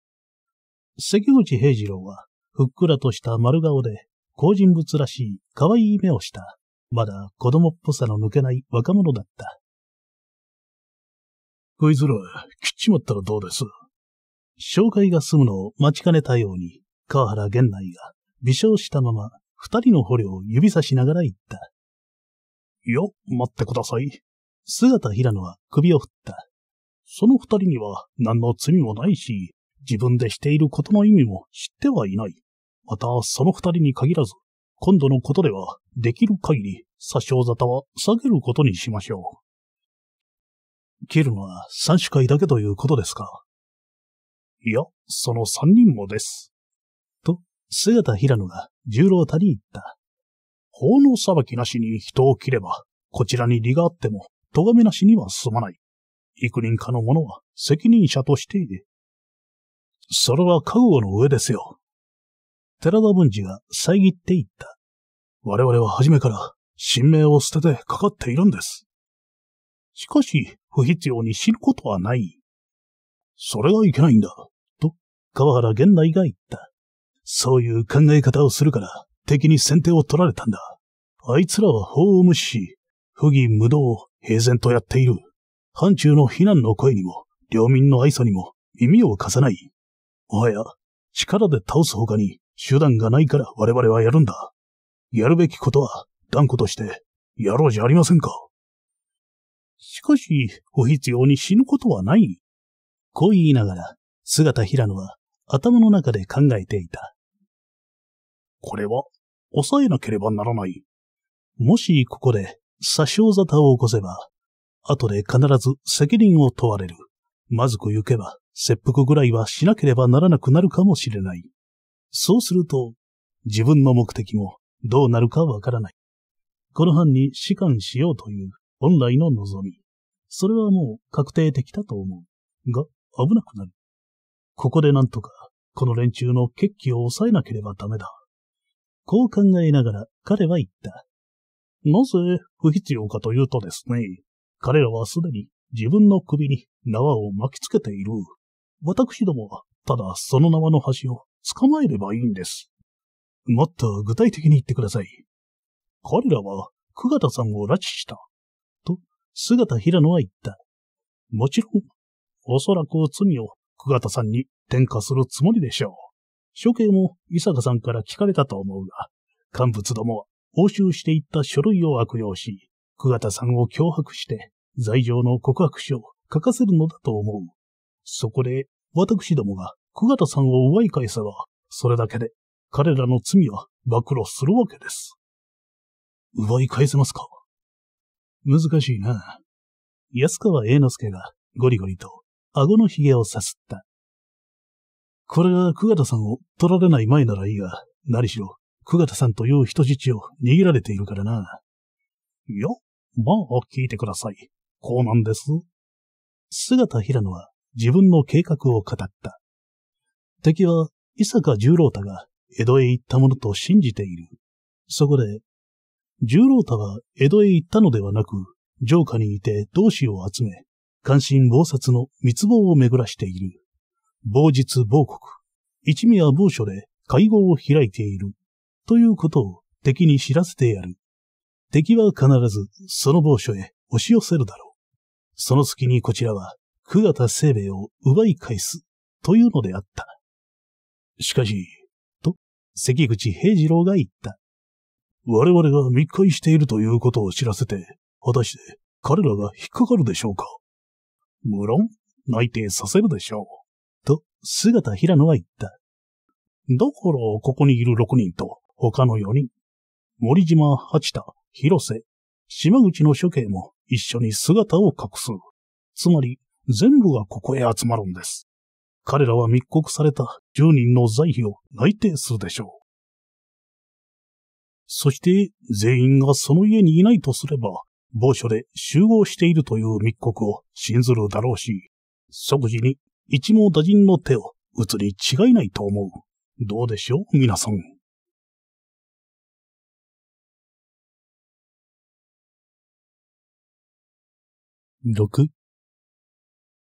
関口平次郎は、ふっくらとした丸顔で、好人物らしい可愛い目をした、まだ子供っぽさの抜けない若者だった。こいつら、切っちまったらどうです？紹介が済むのを待ちかねたように、川原源内が微笑したまま、二人の捕虜を指さしながら言った。よ、待ってください。姿平野は首を振った。その二人には何の罪もないし、自分でしていることの意味も知ってはいない。また、その二人に限らず、今度のことでは、できる限り、殺傷沙汰は下げることにしましょう。切るのは三種会だけということですか？いや、その三人もです。と、姿平野が十郎太に言った。法の裁きなしに人を切れば、こちらに利があっても、咎めなしには済まない。幾人かの者は責任者としている、それは覚悟の上ですよ。寺田文治が遮って言った。我々は初めから神命を捨ててかかっているんです。しかし、不必要に死ぬことはない。それはいけないんだ。と、川原源内が言った。そういう考え方をするから、敵に先手を取られたんだ。あいつらは法を無視し、不義無道、平然とやっている。藩中の非難の声にも、領民の愛想にも耳を貸さない。もはや、力で倒す他に手段がないから我々はやるんだ。やるべきことは断固としてやろうじゃありませんか。しかし、不必要に死ぬことはない。こう言いながら、姿平野は頭の中で考えていた。これは、抑えなければならない。もしここで殺傷沙汰を起こせば、後で必ず責任を問われる。まずく行けば、切腹ぐらいはしなければならなくなるかもしれない。そうすると、自分の目的もどうなるかわからない。この班に士官しようという本来の望み。それはもう確定的だと思う。が、危なくなる。ここでなんとか、この連中の決起を抑えなければダメだ。こう考えながら彼は言った。なぜ不必要かというとですね、彼らはすでに自分の首に縄を巻きつけている。私どもは、ただその縄の端を捕まえればいいんです。もっと具体的に言ってください。彼らは、久方さんを拉致した。と、姿平野は言った。もちろん、おそらく罪を久方さんに転嫁するつもりでしょう。処刑も伊坂さんから聞かれたと思うが、幹部どもは押収していった書類を悪用し、久方さんを脅迫して、罪状の告白書を書かせるのだと思う。そこで、私どもが久方さんを奪い返せば、それだけで彼らの罪は暴露するわけです。奪い返せますか？難しいな。安川栄之助がゴリゴリと顎の髭をさすった。これが久方さんを取られない前ならいいが、何しろ、久方さんという人質を握られているからな。いや、まあ、聞いてください。こうなんです。姿平野は自分の計画を語った。敵は、伊坂十郎太が江戸へ行ったものと信じている。そこで、十郎太は江戸へ行ったのではなく、城下にいて同志を集め、関心謀殺の密謀を巡らしている。某日某国、一宮某所で会合を開いている。ということを敵に知らせてやる。敵は必ずその某所へ押し寄せるだろう。その隙にこちらは、久方清兵衛を奪い返す、というのであった。しかし、と、関口平次郎が言った。我々が密会しているということを知らせて、果たして彼らが引っかかるでしょうか無論、内定させるでしょう。と、姿平野は言った。だから、ここにいる6人と、他の4人、森島八田、広瀬、島口の処刑も一緒に姿を隠す。つまり、全部がここへ集まるんです。彼らは密告された10人の在費を内定するでしょう。そして、全員がその家にいないとすれば、某所で集合しているという密告を信ずるだろうし、即時に一網打尽の手を打つに違いないと思う。どうでしょう皆さん。6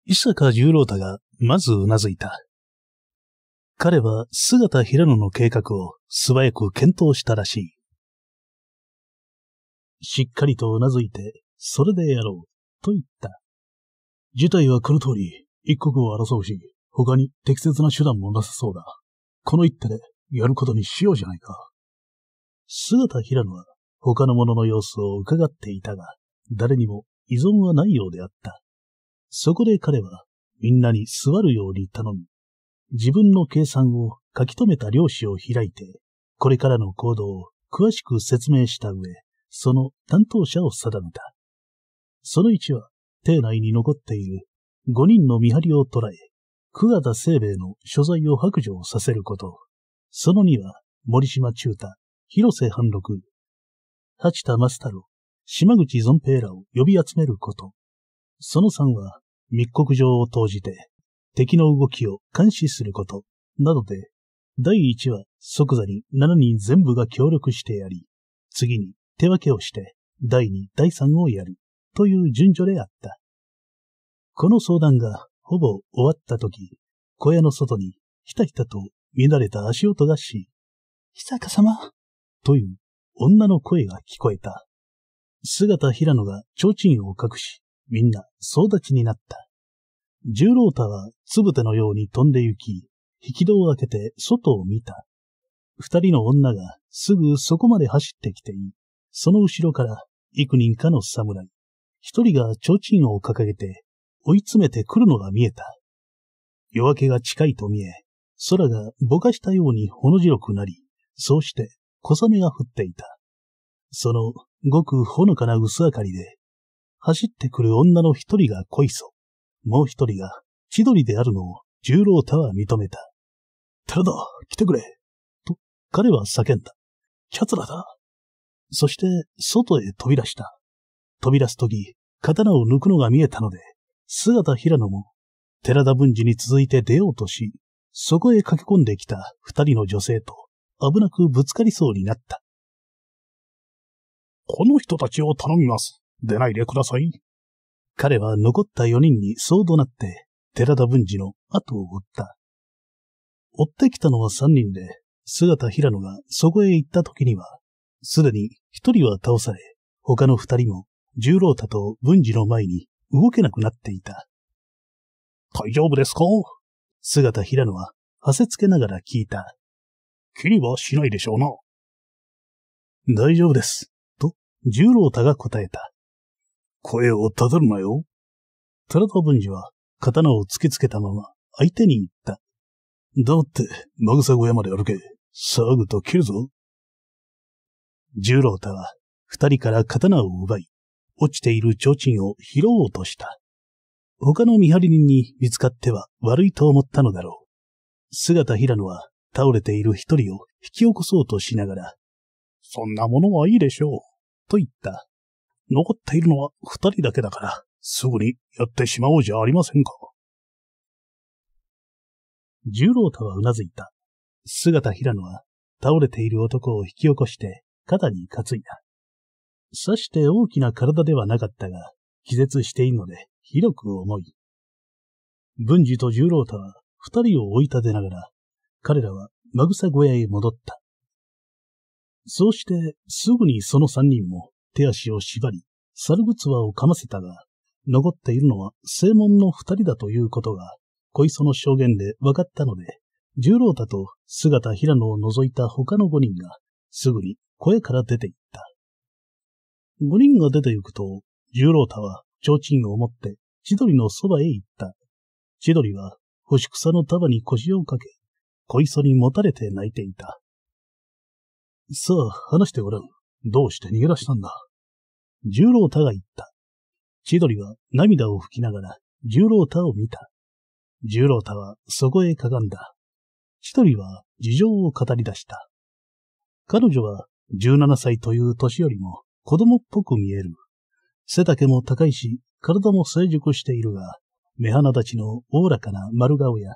伊坂十郎太がまずうなずいた。彼は姿平野の計画を素早く検討したらしい。しっかりとうなずいて、それでやろう、と言った。事態はこの通り、一刻を争うし、他に適切な手段もなさそうだ。この一手でやることにしようじゃないか。姿平野は他の者の様子を伺っていたが、誰にも依存はないようであった。そこで彼はみんなに座るように頼み、自分の計算を書き留めた漁師を開いて、これからの行動を詳しく説明した上、その担当者を定めた。その1は、邸内に残っている5人の見張りを捉え、桑田清兵衛の所在を白状させること。その2は、森島中太、広瀬半六、八田正太郎、島口存平らを呼び集めること。その3は、密告状を投じて、敵の動きを監視すること。などで、第1は即座に7人全部が協力してやり、次に手分けをして、第2、第3をやる、という順序であった。この相談がほぼ終わった時、小屋の外にひたひたと乱れた足音がし、久坂様？という女の声が聞こえた。姿平野が提灯を隠し、みんな総立ちになった。十郎太はつぶてのように飛んで行き、引き戸を開けて外を見た。二人の女がすぐそこまで走ってきてい、その後ろから幾人かの侍。一人が提灯を掲げて追い詰めてくるのが見えた。夜明けが近いと見え、空がぼかしたようにほの白くなり、そうして小雨が降っていた。そのごくほのかな薄明かりで、走ってくる女の一人が恋そ、もう一人が千鳥であるのを十郎太は認めた。寺田、来てくれ。と、彼は叫んだ。奴らだ。そして、外へ飛び出した。飛び出すとき、刀を抜くのが見えたので、姿平野も、寺田文治に続いて出ようとし、そこへ駆け込んできた二人の女性と、危なくぶつかりそうになった。この人たちを頼みます。出ないでください。彼は残った四人にそう怒鳴って、寺田文治の後を追った。追ってきたのは三人で、姿平野がそこへ行った時には、すでに一人は倒され、他の二人も十郎太と文治の前に動けなくなっていた。大丈夫ですか？姿平野は、はせつけながら聞いた。気にはしないでしょうな。大丈夫です。十郎太が答えた。声を立てるなよ。寺田文治は、刀を突きつけたまま、相手に言った。だって、マグサ小屋まで歩け。騒ぐと切るぞ。十郎太は、二人から刀を奪い、落ちている提灯を拾おうとした。他の見張り人に見つかっては悪いと思ったのだろう。姿平野は倒れている一人を引き起こそうとしながら、そんなものはいいでしょう、と言った。残っているのは二人だけだから、すぐにやってしまおうじゃありませんか。十郎太はうなずいた。姿平野は倒れている男を引き起こして肩に担いだ。さして大きな体ではなかったが、気絶しているので広く重い。文治と十郎太は二人を追い立てながら、彼らはマグサ小屋へ戻った。そうして、すぐにその三人も手足を縛り、猿靴輪をかませたが、残っているのは正門の二人だということが小磯の証言で分かったので、十郎太と姿平野を除いた他の五人が、すぐに声から出て行った。五人が出て行くと、十郎太は提灯を持って千鳥のそばへ行った。千鳥は干し草の束に腰をかけ、小磯に持たれて泣いていた。さあ、話してごらん。どうして逃げ出したんだ？十郎太が言った。千鳥は涙を拭きながら十郎太を見た。十郎太はそこへかがんだ。一人は事情を語り出した。彼女は17歳という年よりも子供っぽく見える。背丈も高いし、体も成熟しているが、目鼻立ちのおおらかな丸顔や、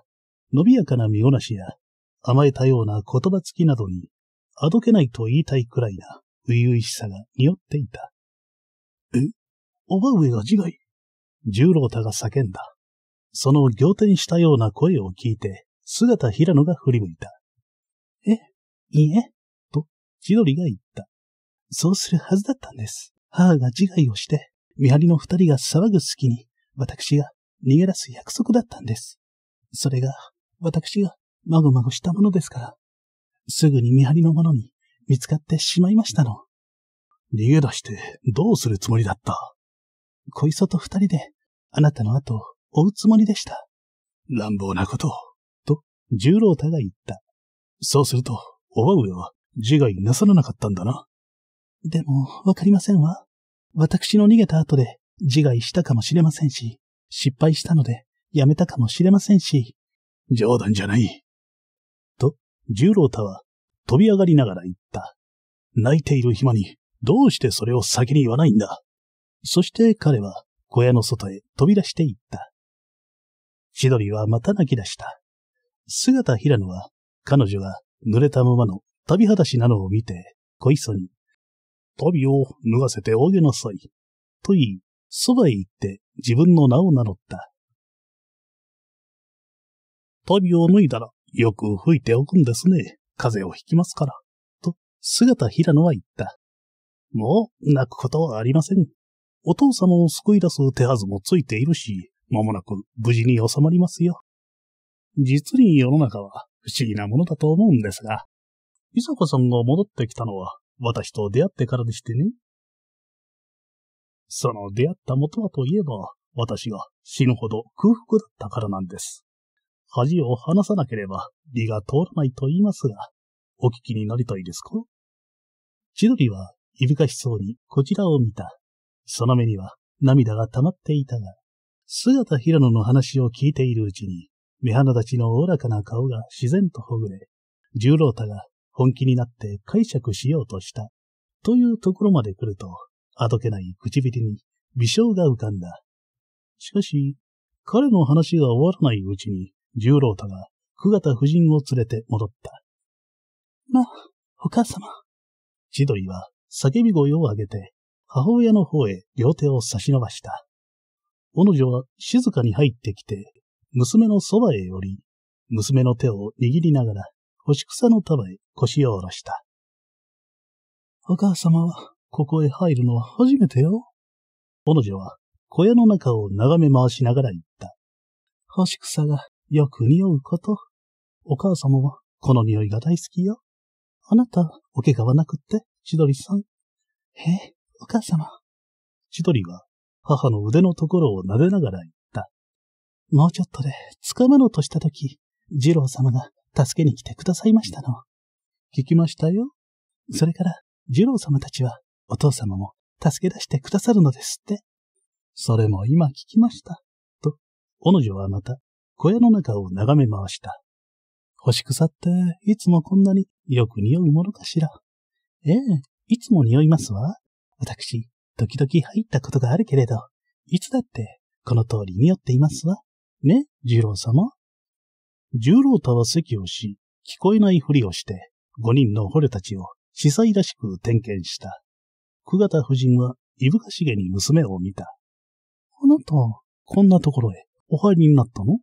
伸びやかな身ごなしや、甘えたような言葉つきなどに、あどけないと言いたいくらいな、初々しさが匂っていた。え？おば上が自害？十郎太が叫んだ。その仰天したような声を聞いて、姿平野が振り向いた。え、いいえ、と、千鳥が言った。そうするはずだったんです。母が自害をして、見張りの二人が騒ぐ隙に、私が逃げ出す約束だったんです。それが、私が、まごまごしたものですから、すぐに見張りの者に見つかってしまいましたの。逃げ出してどうするつもりだった？小磯と二人で、あなたの後を追うつもりでした。乱暴なこと。と、十郎太が言った。そうすると、おば上は自害なさらなかったんだな。でも、わかりませんわ。私の逃げた後で自害したかもしれませんし、失敗したのでやめたかもしれませんし。冗談じゃない。十郎太は飛び上がりながら言った。泣いている暇に、どうしてそれを先に言わないんだ？そして彼は小屋の外へ飛び出して行った。千鳥はまた泣き出した。姿平野は彼女が濡れたままの旅裸足なのを見て、小磯に、旅を脱がせておげなさい。と言い、そばへ行って自分の名を名乗った。旅を脱いだらよく吹いておくんですね。風邪をひきますから。と、姿平野は言った。もう、泣くことはありません。お父様を救い出す手はずもついているし、間もなく無事に収まりますよ。実に世の中は不思議なものだと思うんですが、伊坂さんが戻ってきたのは私と出会ってからでしてね。その出会った元はといえば、私が死ぬほど空腹だったからなんです。恥を離さなければ理が通らないと言いますが、お聞きになりたいですか？千鳥はいぶかしそうにこちらを見た。その目には涙が溜まっていたが、姿平野の話を聞いているうちに、目鼻立ちのおおらかな顔が自然とほぐれ、十郎太が本気になって解釈しようとした、というところまで来ると、あどけない唇に微笑が浮かんだ。しかし、彼の話が終わらないうちに、十郎太が久方夫人を連れて戻った。ま、お母様。千鳥は叫び声を上げて、母親の方へ両手を差し伸ばした。おの女は静かに入ってきて、娘のそばへ寄り、娘の手を握りながら、干し草の束へ腰を下ろした。お母様は、ここへ入るのは初めてよ。おの女は、小屋の中を眺め回しながら言った。干し草がよく匂うこと。お母様は、この匂いが大好きよ。あなた、お怪我はなくって、千鳥さん。へえ、お母様。千鳥は、母の腕のところを撫でながら言った。もうちょっとで捕まろうとしたとき、二郎様が助けに来てくださいましたの。聞きましたよ。それから、二郎様たちは、お父様も助け出してくださるのですって。それも今聞きました。と、おの女はまた、小屋の中を眺め回した。干し草って、いつもこんなによく匂うものかしら。ええ、いつも匂いますわ。私、時々入ったことがあるけれど、いつだってこの通り匂っていますわ。ね、十郎様。十郎太は席をし、聞こえないふりをして、五人の捕虜たちを司祭らしく点検した。久方夫人はいぶかしげに娘を見た。あなた、こんなところへお入りになったの？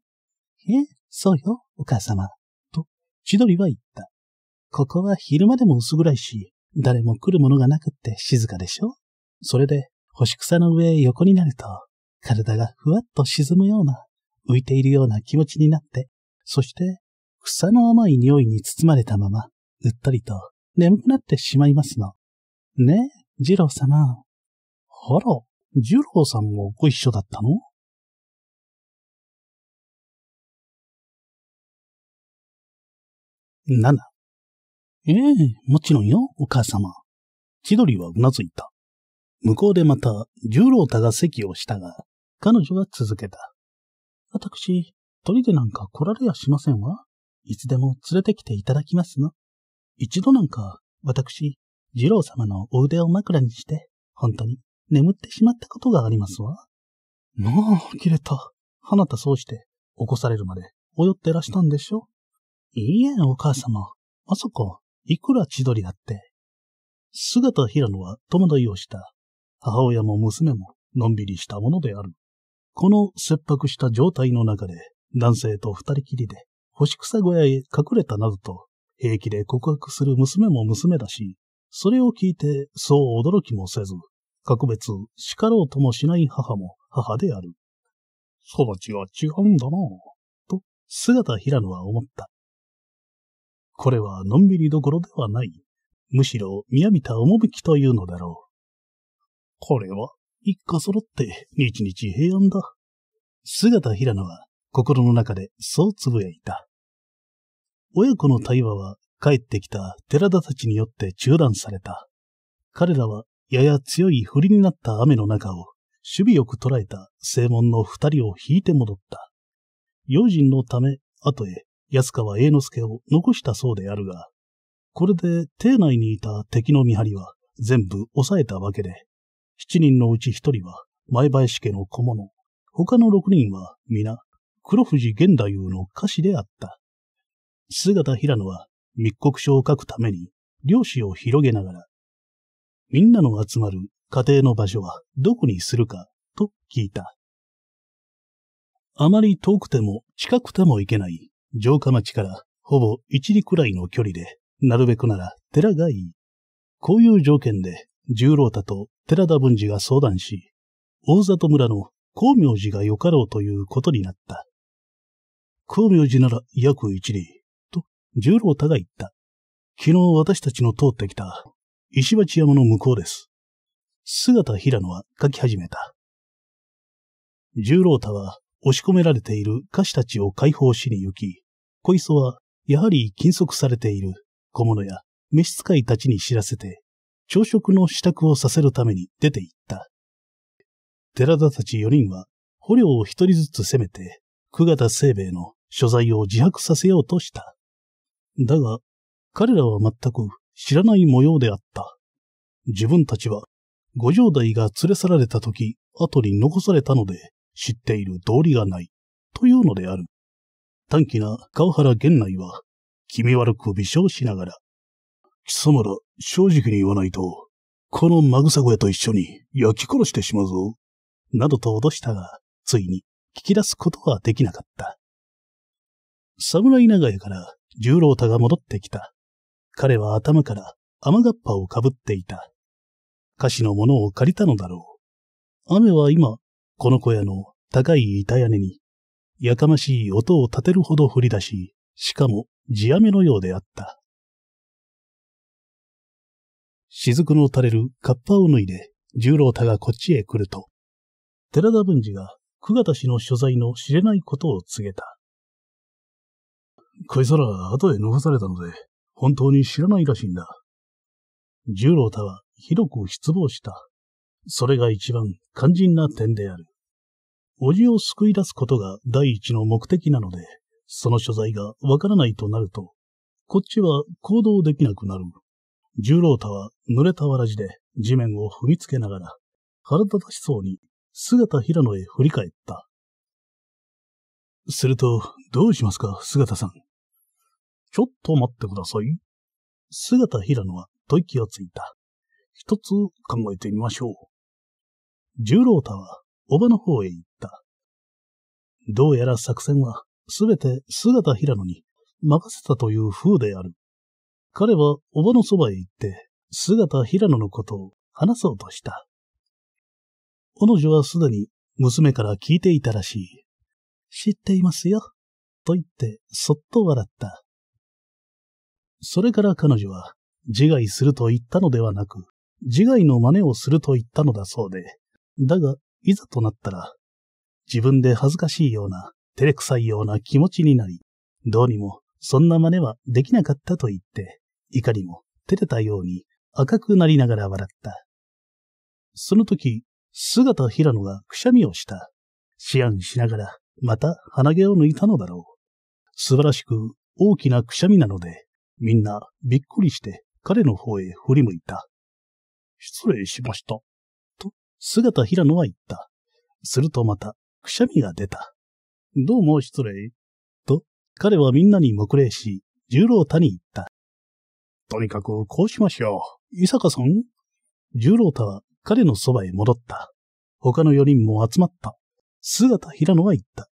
え、そうよ、お母様。と千鳥は言った。ここは昼間でも薄暗いし、誰も来るものがなくって静かでしょ？それで、干し草の上へ横になると、体がふわっと沈むような、浮いているような気持ちになって、そして、草の甘い匂いに包まれたまま、うっとりと眠くなってしまいますの。ねえ、二郎様。あら、二郎さんもご一緒だったの？7。ええもちろんよ、お母様。千鳥はうなずいた。向こうでまた、十郎太が席をしたが、彼女は続けた。私、鳥でなんか来られやしませんわ。いつでも連れてきていただきますの。一度なんか、私、二郎様のお腕を枕にして、本当に眠ってしまったことがありますわ。もう、切れた。花田そうして、起こされるまで、およってらしたんでしょいいえ、お母様。あそこ、いくら千鳥だって。姿平野は戸惑いをした。母親も娘ものんびりしたものである。この切迫した状態の中で、男性と二人きりで、干し草小屋へ隠れたなどと、平気で告白する娘も娘だし、それを聞いてそう驚きもせず、格別叱ろうともしない母も母である。育ちは違うんだなぁ。と、姿平野は思った。これはのんびりどころではない。むしろ宮見た趣というのだろう。これは一家揃って日々平安だ。姿平野は心の中でそうつぶやいた。親子の対話は帰ってきた寺田たちによって中断された。彼らはやや強い降りになった雨の中を守備よく捉えた正門の二人を引いて戻った。用心のため、後へ安川栄之助を残したそうであるが、これで邸内にいた敵の見張りは全部抑えたわけで、七人のうち一人は前林家の小物、他の六人は皆黒藤玄太夫の歌詞であった。姿平野は密告書を書くために漁師を広げながら、みんなの集まる家庭の場所はどこにするかと聞いた。あまり遠くても近くても行けない城下町からほぼ一里くらいの距離で、なるべくなら寺がいい。こういう条件で十郎太と寺田文治が相談し、大里村の光明寺がよかろうということになった。光明寺なら約一里、と十郎太が言った。昨日私たちの通ってきた石鉢山の向こうです。姿平野は書き始めた。十郎太は押し込められている歌詞たちを解放しに行き、小磯はやはり禁足されている小物や召使いたちに知らせて、朝食の支度をさせるために出て行った。寺田たち四人は捕虜を一人ずつ攻めて、久方清兵衛の所在を自白させようとした。だが、彼らは全く知らない模様であった。自分たちは、五条代が連れ去られた時、後に残されたので、知っている道理がない、というのである。短気な川原源内は、気味悪く微笑しながら、貴様ら、正直に言わないと、このマグサ小屋と一緒に焼き殺してしまうぞ。などと脅したが、ついに聞き出すことはできなかった。侍長屋から十郎太が戻ってきた。彼は頭から雨がっぱをかぶっていた。菓子のものを借りたのだろう。雨は今、この小屋の高い板屋根に、やかましい音を立てるほど降り出し、しかも地雨のようであった。雫の垂れるカッパを脱いで、十郎太がこっちへ来ると、寺田文治が久方氏の所在の知れないことを告げた。こいつら後へ残されたので、本当に知らないらしいんだ。十郎太はひどく失望した。それが一番肝心な点である。叔父を救い出すことが第一の目的なので、その所在がわからないとなると、こっちは行動できなくなる。十郎太は濡れたわらじで地面を踏みつけながら、腹立たしそうに姿平野へ振り返った。すると、どうしますか、姿さん。ちょっと待ってください。姿平野は吐息をついた。一つ考えてみましょう。十郎太は、おばの方へ行った。どうやら作戦は、すべて姿平野に任せたという風である。彼はおばのそばへ行って、姿平野のことを話そうとした。彼女はすでに娘から聞いていたらしい。知っていますよ。と言って、そっと笑った。それから彼女は、自害すると言ったのではなく、自害の真似をすると言ったのだそうで、だが、いざとなったら、自分で恥ずかしいような、照れくさいような気持ちになり、どうにもそんな真似はできなかったと言って、いかにも照れたように赤くなりながら笑った。その時、姿平野がくしゃみをした。思案しながら、また鼻毛を抜いたのだろう。素晴らしく大きなくしゃみなので、みんなびっくりして彼の方へ振り向いた。失礼しました。姿平野は言った。するとまた、くしゃみが出た。どうも失礼。と、彼はみんなに黙礼し、十郎太に言った。とにかくこうしましょう。伊坂さん？十郎太は彼のそばへ戻った。他の四人も集まった。姿平野は言った。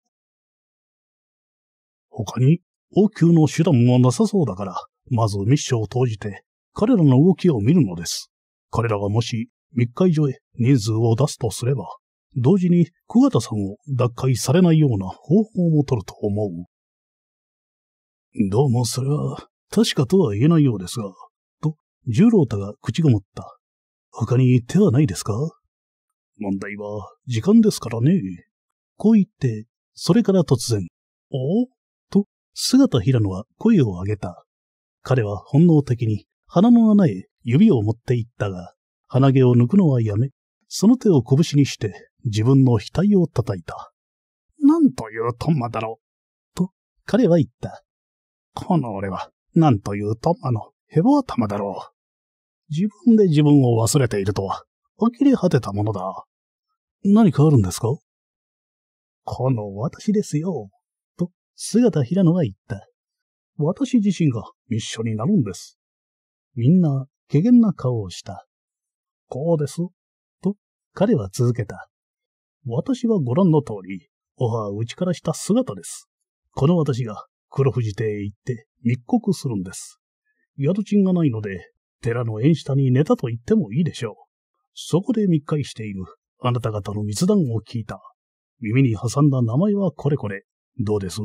他に応急の手段もなさそうだから、まずミッションを投じて、彼らの動きを見るのです。彼らがもし密会所へ人数を出すとすれば、同時に久方さんを脱会されないような方法も取ると思う。どうもそれは確かとは言えないようですが、と、十郎太が口ごもった。他に手はないですか？問題は時間ですからね。こう言って、それから突然、お？と姿平野は声を上げた。彼は本能的に鼻の穴へ指を持っていったが、鼻毛を抜くのはやめ、その手を拳にして自分の額を叩いた。なんというトンマだろう。と、彼は言った。この俺は、なんというトンマのヘボ頭だろう。自分で自分を忘れているとは、呆れ果てたものだ。何かあるんですか？この私ですよ。と、姿平野は言った。私自身が一緒になるんです。みんな、怪げな顔をした。こうです。と、彼は続けた。私はご覧の通り、おは内からした姿です。この私が黒富士邸へ行って密告するんです。宿賃がないので、寺の縁下に寝たと言ってもいいでしょう。そこで密会しているあなた方の密談を聞いた。耳に挟んだ名前はこれこれ。どうです？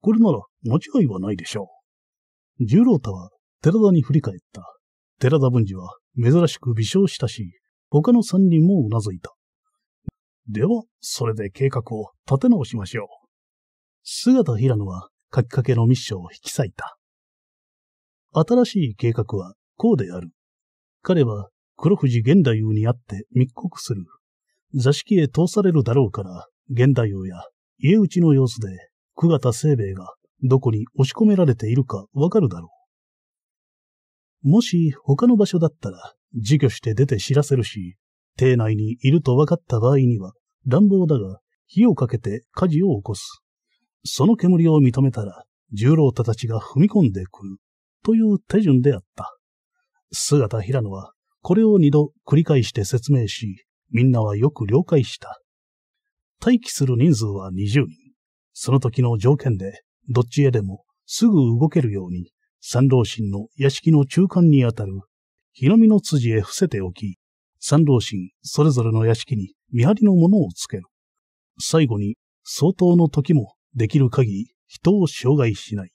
これなら間違いはないでしょう。十郎太は寺田に振り返った。寺田文治は珍しく微笑したし、他の三人も頷いた。では、それで計画を立て直しましょう。姿平野は書きかけのミッションを引き裂いた。新しい計画はこうである。彼は黒富士現代王に会って密告する。座敷へ通されるだろうから、現代王や家内の様子で、久方清兵衛がどこに押し込められているかわかるだろう。もし他の場所だったら、自居して出て知らせるし、邸内にいると分かった場合には、乱暴だが、火をかけて火事を起こす。その煙を認めたら、十郎太たちが踏み込んでくる、という手順であった。姿平野は、これを二度繰り返して説明し、みんなはよく了解した。待機する人数は20人。その時の条件で、どっちへでもすぐ動けるように、三老神の屋敷の中間にあたる、日の見の辻へ伏せておき、三老神それぞれの屋敷に見張りのものをつける。最後に、相当の時もできる限り人を障害しない。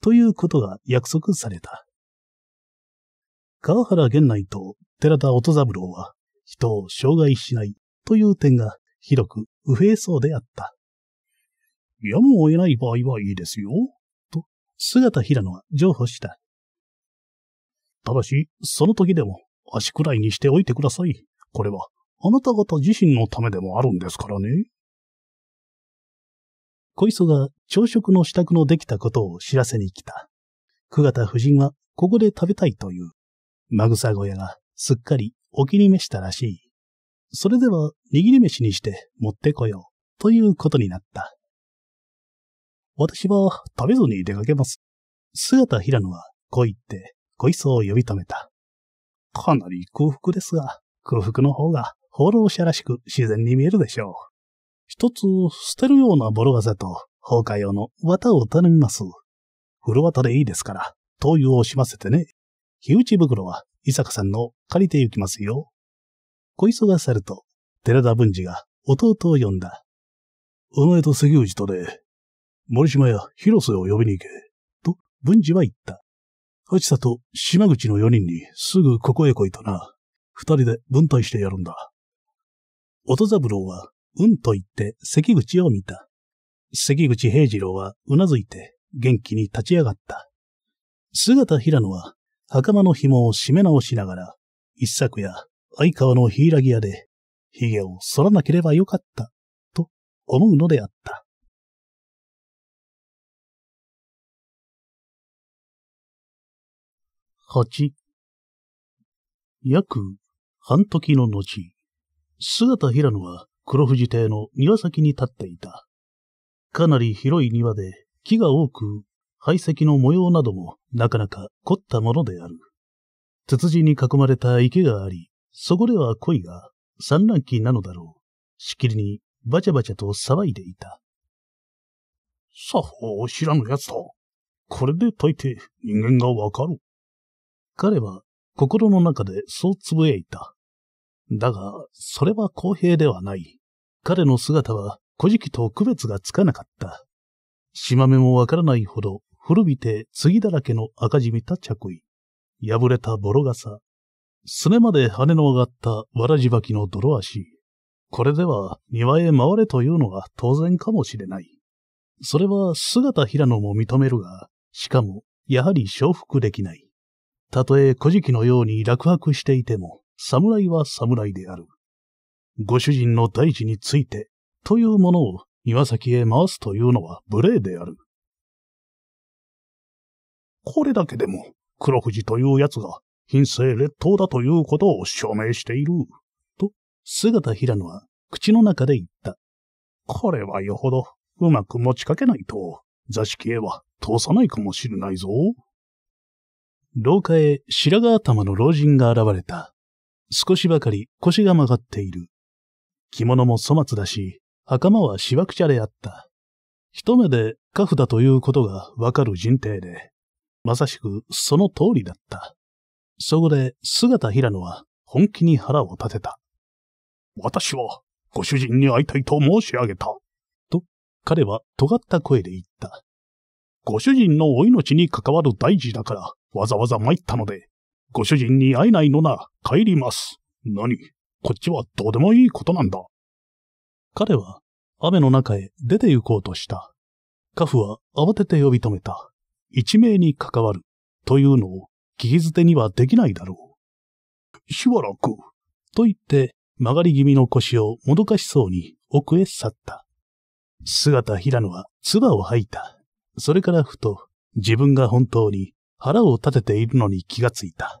ということが約束された。川原源内と寺田音三郎は人を障害しないという点が広く不平そうであった。やむを得ない場合はいいですよ。姿平野は譲歩した。ただし、その時でも足くらいにしておいてください。これは、あなた方自身のためでもあるんですからね。小磯が朝食の支度のできたことを知らせに来た。久方夫人はここで食べたいという。マグサ小屋がすっかりお気に召したらしい。それでは握り飯にして持ってこようということになった。私は食べずに出かけます。姿平野はこう言って小磯を呼び止めた。かなり空腹ですが、空腹の方が放浪者らしく自然に見えるでしょう。一つ捨てるようなボロガセと放火用の綿を頼みます。風呂綿でいいですから、灯油をしませてね。火打ち袋は伊坂さんの借りて行きますよ。小磯が去ると、寺田文治が弟を呼んだ。お前と関口とで、森島や広瀬を呼びに行け。と、文治は言った。八里と島口の4人にすぐここへ来いとな。二人で分隊してやるんだ。音三郎は、うんと言って関口を見た。関口平次郎はうなずいて元気に立ち上がった。姿平野は袴の紐を締め直しながら、一昨夜、相川の柊屋で、髭を剃らなければよかった、と思うのであった。八、約半時の後、姿平野は黒富士邸の庭先に立っていた。かなり広い庭で木が多く排石の模様などもなかなか凝ったものである。ツツジに囲まれた池があり、そこでは鯉が産卵期なのだろう。しきりにバチャバチャと騒いでいた。作法を知らぬ奴だ。これで大抵人間がわかる。彼は心の中でそうつぶやいた。だが、それは公平ではない。彼の姿は古事記と区別がつかなかった。島目もわからないほど古びて継だらけの赤じみた着衣。破れたボロ傘。すねまで羽の上がったわらじばきの泥足。これでは庭へ回れというのが当然かもしれない。それは姿平野も認めるが、しかも、やはり承服できない。たとえ古事記のように落泊していても、侍は侍である。ご主人の大事について、というものを岩崎へ回すというのは無礼である。これだけでも、黒富士という奴が、品性劣等だということを証明している。と、姿平野は口の中で言った。これはよほどうまく持ちかけないと、座敷へは通さないかもしれないぞ。廊下へ白髪頭の老人が現れた。少しばかり腰が曲がっている。着物も粗末だし、袴はしわくちゃであった。一目でカフだということがわかる人定で、まさしくその通りだった。そこで姿平野は本気に腹を立てた。私はご主人に会いたいと申し上げた。と、彼は尖った声で言った。ご主人のお命に関わる大事だから、わざわざ参ったので、ご主人に会えないのなら帰ります。何？こっちはどうでもいいことなんだ。彼は雨の中へ出て行こうとした。カフは慌てて呼び止めた。一命に関わるというのを聞き捨てにはできないだろう。しばらく。と言って曲がり気味の腰をもどかしそうに奥へ去った。姿平野は唾を吐いた。それからふと自分が本当に腹を立てているのに気がついた。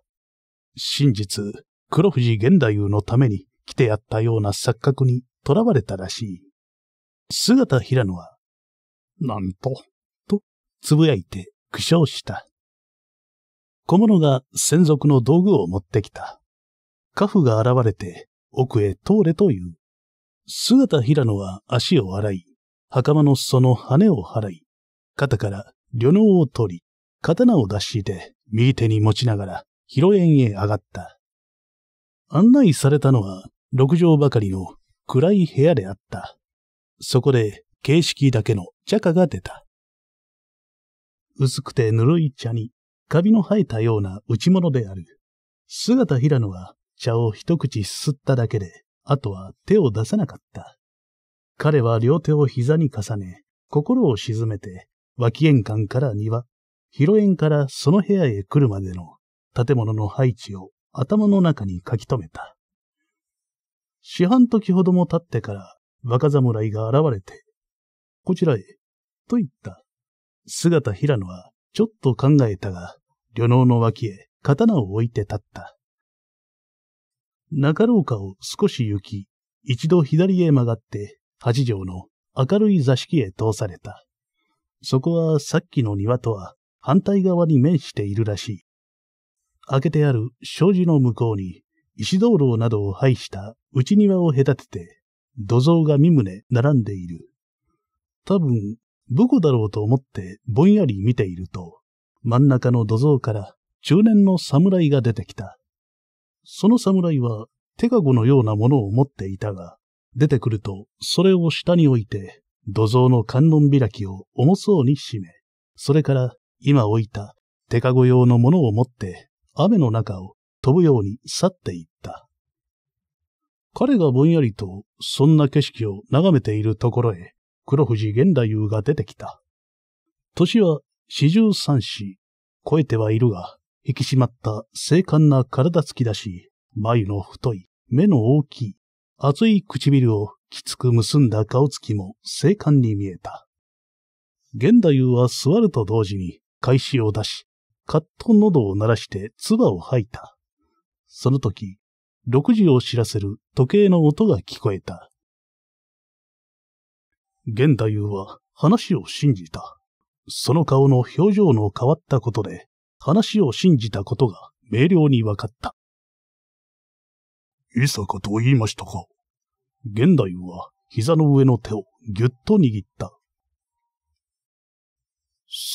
真実、黒藤現代のために来てやったような錯覚に囚われたらしい。姿平野は、なんと、と、つぶやいて苦笑した。小物が専属の道具を持ってきた。カフが現れて奥へ通れという。姿平野は足を洗い、袴の裾の羽を払い、肩から旅能を取り、刀を出して右手に持ちながら広縁へ上がった。案内されたのは六畳ばかりの暗い部屋であった。そこで形式だけの茶化が出た。薄くてぬるい茶にカビの生えたような内物である。姿平野は茶を一口すすっただけで、あとは手を出さなかった。彼は両手を膝に重ね、心を沈めて、脇玄関から庭、広縁からその部屋へ来るまでの建物の配置を頭の中に書き留めた。四半時ほども経ってから若侍が現れて、こちらへ、と言った。姿平野はちょっと考えたが、旅能の脇へ刀を置いて立った。中廊下を少し行き、一度左へ曲がって八畳の明るい座敷へ通された。そこはさっきの庭とは反対側に面しているらしい。開けてある障子の向こうに石灯籠などを配した内庭を隔てて土蔵が見棟並んでいる。多分、どこだろうと思ってぼんやり見ていると、真ん中の土蔵から中年の侍が出てきた。その侍は手かごのようなものを持っていたが、出てくるとそれを下に置いて、土蔵の観音開きを重そうに閉め、それから今置いた手かご用のものを持って雨の中を飛ぶように去っていった。彼がぼんやりとそんな景色を眺めているところへ黒藤玄太夫が出てきた。年は四十三子、超えてはいるが、引き締まった精悍な体つきだし、眉の太い、目の大きい、厚い唇をきつく結んだ顔つきも精悍に見えた。現代は座ると同時に開始を出し、カッと喉を鳴らして唾を吐いた。その時、六時を知らせる時計の音が聞こえた。現代は話を信じた。その顔の表情の変わったことで、話を信じたことが明瞭に分かった。いさかと言いましたか現代は膝の上の手をぎゅっと握った。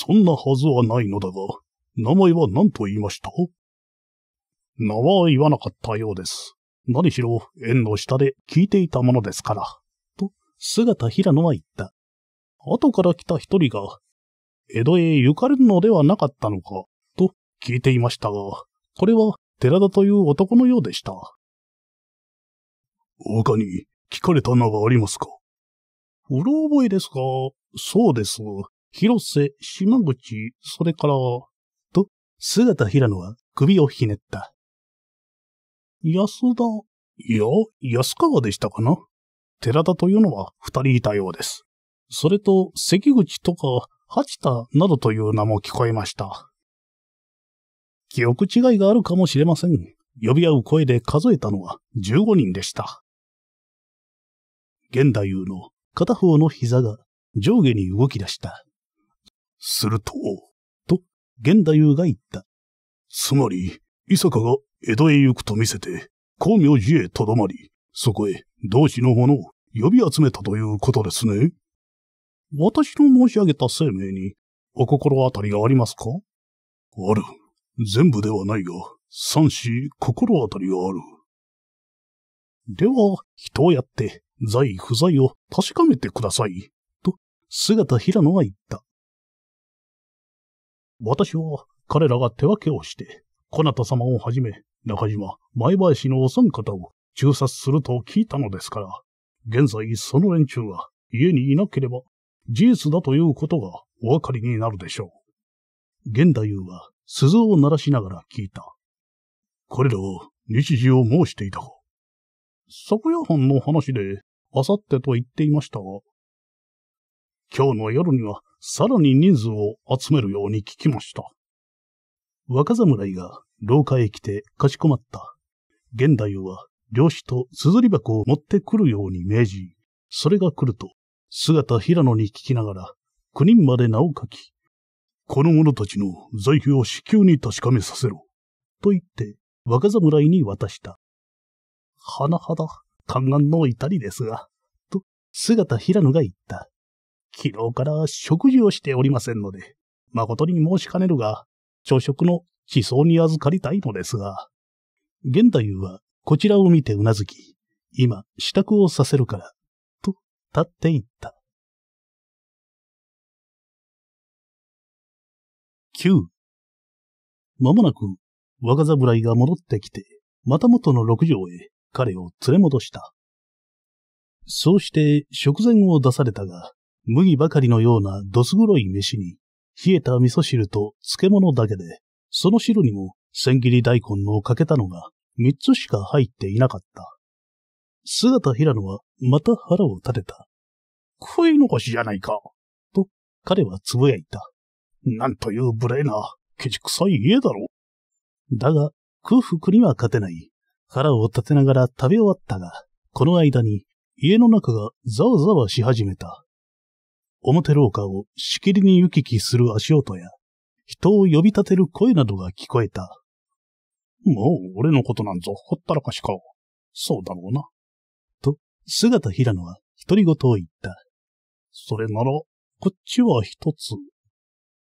そんなはずはないのだが、名前は何と言いました？名は言わなかったようです。何しろ縁の下で聞いていたものですから。と、姿平野は言った。後から来た一人が、江戸へ行かれるのではなかったのか？聞いていましたが、これは寺田という男のようでした。他に聞かれた名がありますか？うろ覚えですが、そうです。広瀬、島口、それから、と、姿平野は首をひねった。安田、いや、安川でしたかな？寺田というのは二人いたようです。それと、関口とか、八田などという名も聞こえました。記憶違いがあるかもしれません。呼び合う声で数えたのは15人でした。現代優の片方の膝が上下に動き出した。すると、と、現代優が言った。つまり、伊坂が江戸へ行くと見せて、光明寺へとどまり、そこへ同志の者を呼び集めたということですね。私の申し上げた生命にお心当たりがありますか？ある。全部ではないが、三子心当たりがある。では、人をやって、在不在を確かめてください。と、姿平野は言った。私は、彼らが手分けをして、小なた様をはじめ、中島、前林のお三方を中殺すると聞いたのですから、現在その連中が家にいなければ、事実だということがお分かりになるでしょう。現代優は、鈴を鳴らしながら聞いた。彼らは日時を申していたか昨夜藩の話で、あさってと言っていましたが、今日の夜にはさらに人数を集めるように聞きました。若侍が廊下へ来てかしこまった。現代は漁師と綴り箱を持ってくるように命じ、それが来ると、姿平野に聞きながら、九人まで名を書き、この者たちの財布を至急に確かめさせろ。と言って、若侍に渡した。はなはだ、観覧の至りですが、と、姿平野が言った。昨日から食事をしておりませんので、誠に申しかねるが、朝食の地層に預かりたいのですが。現代はこちらを見てうなずき、今、支度をさせるから、と、立って言った。9まもなく、若侍が戻ってきて、また元の六条へ彼を連れ戻した。そうして食前を出されたが、麦ばかりのようなどす黒い飯に、冷えた味噌汁と漬物だけで、その汁にも千切り大根のかけたのが三つしか入っていなかった。姿平野はまた腹を立てた。食い残しじゃないか。と彼はつぶやいた。なんという無礼な、ケチくさい家だろう。だが、空腹には勝てない。腹を立てながら食べ終わったが、この間に家の中がざわざわし始めた。表廊下をしきりに行き来する足音や、人を呼び立てる声などが聞こえた。もう俺のことなんぞほったらかしか。そうだろうな。と、姿平野は独り言を言った。それなら、こっちは一つ。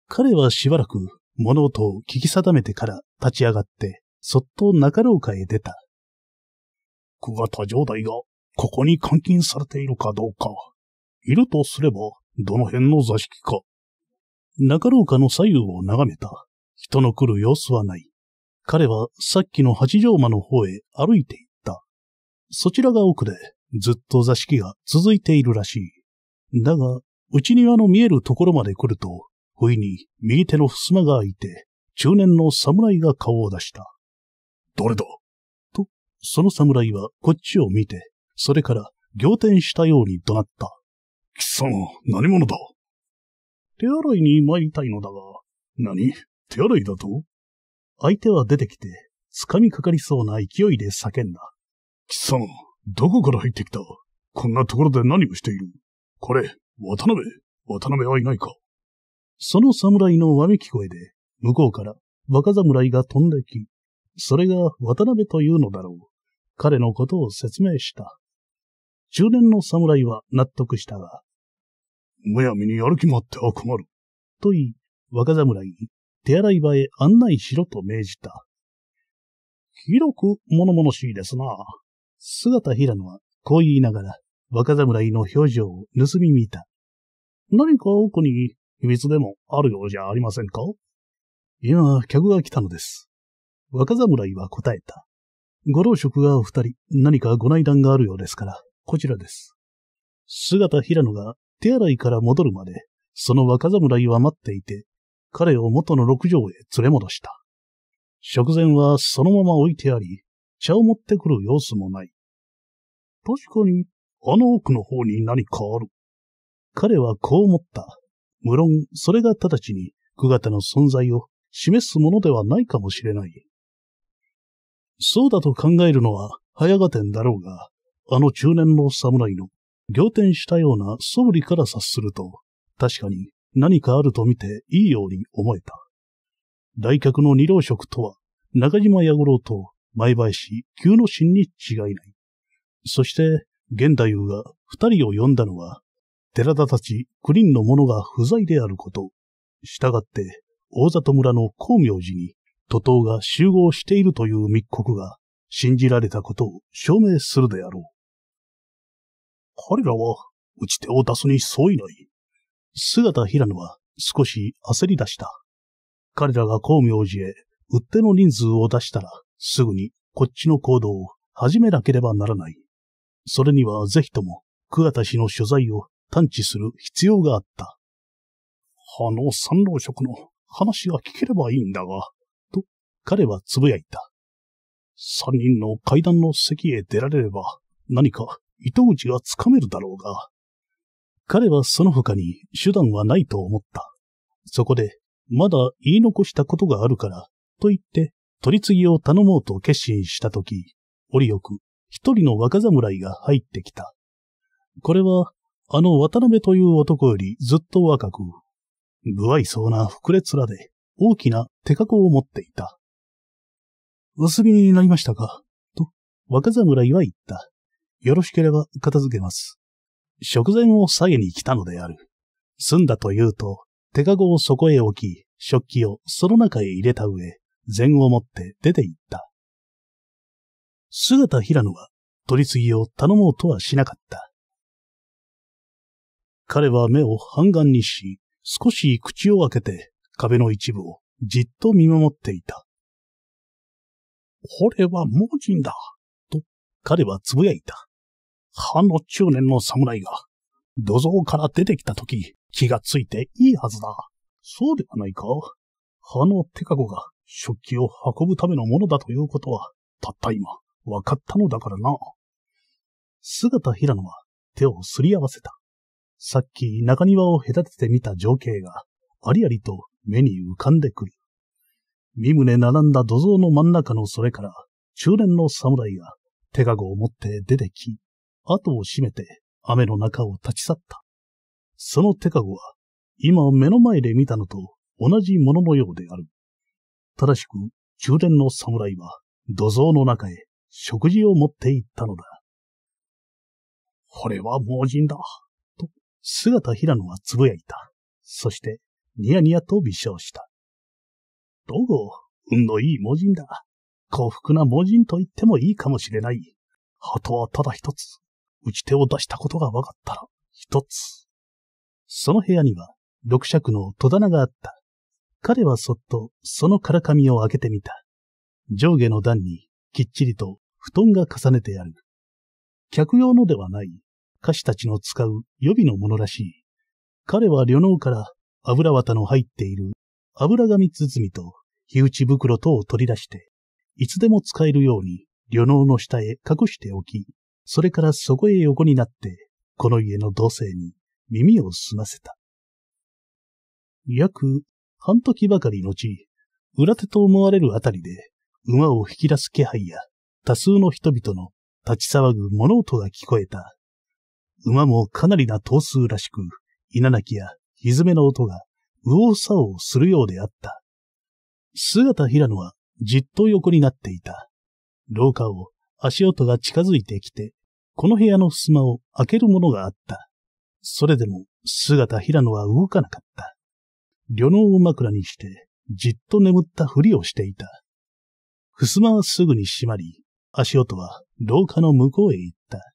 彼はしばらく物音を聞き定めてから立ち上がって、そっと中廊下へ出た。久方城代がここに監禁されているかどうか。いるとすれば、どの辺の座敷か。中廊下の左右を眺めた。人の来る様子はない。彼はさっきの八丈間の方へ歩いて行った。そちらが奥でずっと座敷が続いているらしい。だが、内庭の見えるところまで来ると、不意に右手の襖が開いて、中年の侍が顔を出した。誰だ？と、その侍はこっちを見て、それから仰天したように怒鳴った。貴様、何者だ？手洗いに参りたいのだが。何？手洗いだと？相手は出てきて、掴みかかりそうな勢いで叫んだ。貴様、どこから入ってきた？こんなところで何をしている？これ、渡辺、渡辺はいないか？その侍のわめき声で、向こうから若侍が飛んでき、それが渡辺というのだろう。彼のことを説明した。中年の侍は納得したが、むやみにやる気もあっては困る。と言い、若侍に手洗い場へ案内しろと命じた。広く物々しいですな。姿平野はこう言いながら若侍の表情を盗み見た。何か奥に秘密でもあるようじゃありませんか？今、客が来たのです。若侍は答えた。ご老職がお二人、何かご内談があるようですから、こちらです。姿平野が手洗いから戻るまで、その若侍は待っていて、彼を元の六畳へ連れ戻した。食前はそのまま置いてあり、茶を持ってくる様子もない。確かに、あの奥の方に何かある。彼はこう思った。無論、それが直ちに、久方の存在を示すものではないかもしれない。そうだと考えるのは早がてんだろうが、あの中年の侍の仰天したような素振りから察すると、確かに何かあると見ていいように思えた。来客の二郎職とは、中島弥五郎と前林旧の神に違いない。そして、現代夫が二人を呼んだのは、寺田たち九人の者が不在であること。したがって、大里村の光明寺に、徒党が集合しているという密告が信じられたことを証明するであろう。彼らは、打ち手を出すに相違ない。姿平野は少し焦り出した。彼らが光明寺へ、打っての人数を出したら、すぐにこっちの行動を始めなければならない。それにはぜひとも、桑田氏の所在を探知する必要があった。あの三老職の話が聞ければいいんだが、と彼はつぶやいた。三人の階段の席へ出られれば、何か糸口がつかめるだろうが。彼はその他に手段はないと思った。そこで、まだ言い残したことがあるから、と言って取り次ぎを頼もうと決心したとき、折よく一人の若侍が入ってきた。これは、あの渡辺という男よりずっと若く、不愛想な膨れ面で大きな手かこを持っていた。お済みになりましたか？と、若侍は言った。よろしければ片付けます。食前を下げに来たのである。済んだと言うと、手かごをそこへ置き、食器をその中へ入れた上、禅を持って出て行った。姿平野は取り次ぎを頼もうとはしなかった。彼は目を半眼にし、少し口を開けて壁の一部をじっと見守っていた。これは盲人だ、と彼はつぶやいた。歯の中年の侍が土蔵から出てきたとき気がついていいはずだ。そうではないか歯の手かごが食器を運ぶためのものだということは、たった今、分かったのだからな。姿平野は手をすり合わせた。さっき中庭を隔ててみた情景が、ありありと目に浮かんでくる。身胸並んだ土蔵の真ん中のそれから、中年の侍が手かごを持って出てき、後を閉めて雨の中を立ち去った。その手かごは、今目の前で見たのと同じもののようである。正しく、中年の侍は、土蔵の中へ食事を持って行ったのだ。これは盲人だ。と、姿平野はつぶやいた。そして、ニヤニヤと微笑した。どう運のいい盲人だ。幸福な盲人と言ってもいいかもしれない。あとはただ一つ。打ち手を出したことが分かったら、一つ。その部屋には、六尺の戸棚があった。彼はそっとそのからかみを開けてみた。上下の段にきっちりと布団が重ねてある。客用のではない歌手たちの使う予備のものらしい。彼は旅能から油綿の入っている油紙包みと火打ち袋等を取り出して、いつでも使えるように旅能の下へ隠しておき、それからそこへ横になって、この家の同性に耳を澄ませた。約半時ばかり後、裏手と思われるあたりで、馬を引き出す気配や、多数の人々の立ち騒ぐ物音が聞こえた。馬もかなりな頭数らしく、稲鳴きや蹄の音が、右往左往するようであった。姿平野はじっと横になっていた。廊下を足音が近づいてきて、この部屋の襖を開けるものがあった。それでも姿平野は動かなかった。旅能を枕にして、じっと眠ったふりをしていた。襖はすぐに閉まり、足音は廊下の向こうへ行った。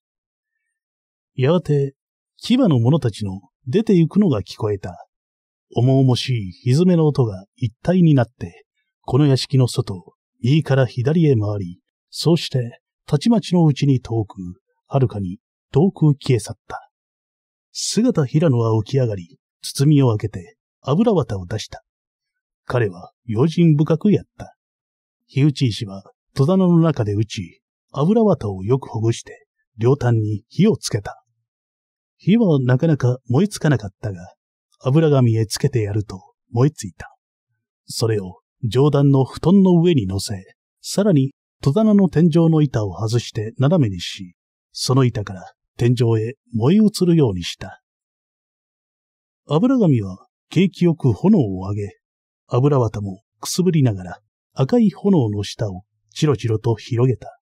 やがて、牙の者たちの出て行くのが聞こえた。重々しい蹄の音が一体になって、この屋敷の外右から左へ回り、そうして、たちまちのうちに遠く、はるかに遠く消え去った。姿平野は起き上がり、包みを開けて油綿を出した。彼は用心深くやった。火打ち石は戸棚の中で打ち、油綿をよくほぐして、両端に火をつけた。火はなかなか燃えつかなかったが、油紙へつけてやると燃えついた。それを上段の布団の上に乗せ、さらに戸棚の天井の板を外して斜めにし、その板から天井へ燃え移るようにした。油紙は景気よく炎を上げ、油綿もくすぶりながら赤い炎の下をチロチロと広げた。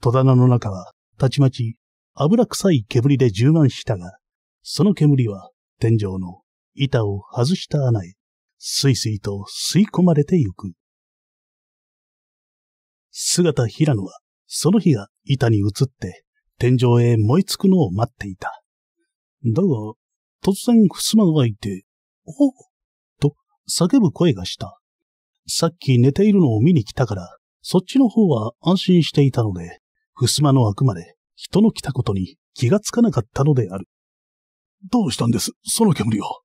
戸棚の中はたちまち油臭い煙で充満したが、その煙は天井の板を外した穴へ、すいすいと吸い込まれてゆく。姿平野は、その日が板に移って天井へ燃え尽くのを待っていた。だが、突然襖が開いて、おと叫ぶ声がした。さっき寝ているのを見に来たから、そっちの方は安心していたので、襖の開くまで人の来たことに気がつかなかったのである。どうしたんです？その煙は。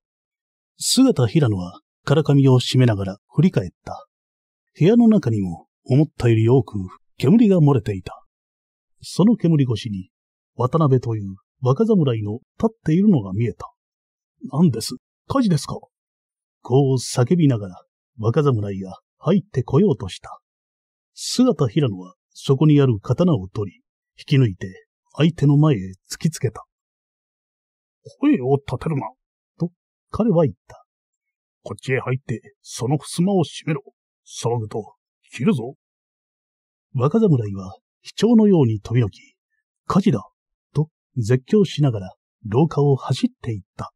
姿平野は、からかみを閉めながら振り返った。部屋の中にも思ったより多く煙が漏れていた。その煙越しに、渡辺という若侍の立っているのが見えた。何です？火事ですか？こう叫びながら、若侍が入ってこようとした。姿平野はそこにある刀を取り、引き抜いて相手の前へ突きつけた。声を立てるな、と彼は言った。こっちへ入って、その襖を閉めろ。騒ぐと、切るぞ。若侍は、卑怯のように飛び起き、火事だと絶叫しながら廊下を走っていった。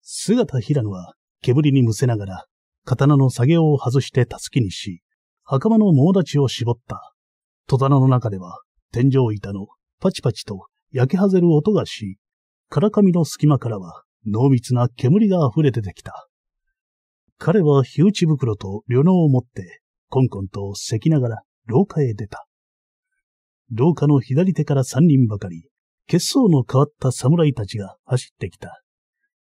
姿平野は煙にむせながら刀の作業を外してたすきにし、袴の猛立ちを絞った。戸棚の中では天井板のパチパチと焼け外れる音がし、からかみの隙間からは濃密な煙が溢れ出てきた。彼は火打ち袋と旅能を持って、コンコンと咳きながら廊下へ出た。廊下の左手から三人ばかり、血相の変わった侍たちが走ってきた。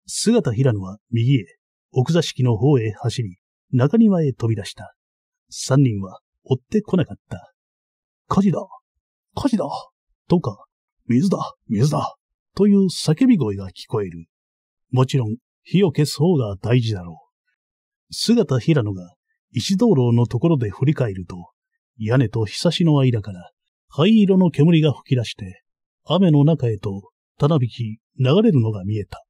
姿平野は右へ、奥座敷の方へ走り、中庭へ飛び出した。三人は追ってこなかった。火事だ火事だとか、水だ水だという叫び声が聞こえる。もちろん、火を消す方が大事だろう。姿平野が石灯籠のところで振り返ると、屋根と日差しの間から灰色の煙が吹き出して、雨の中へとたなびき流れるのが見えた。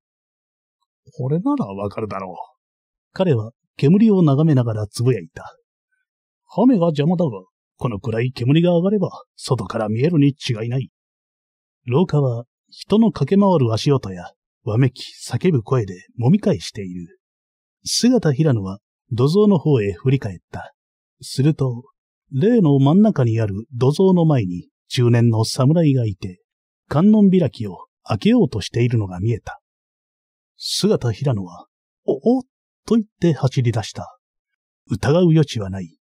これならわかるだろう。彼は煙を眺めながらつぶやいた。雨が邪魔だが、このくらい煙が上がれば、外から見えるに違いない。廊下は人の駆け回る足音や、わめき叫ぶ声で揉み返している。姿平野は土蔵の方へ振り返った。すると、例の真ん中にある土蔵の前に中年の侍がいて、観音開きを開けようとしているのが見えた。姿平野は、お、お、と言って走り出した。疑う余地はない。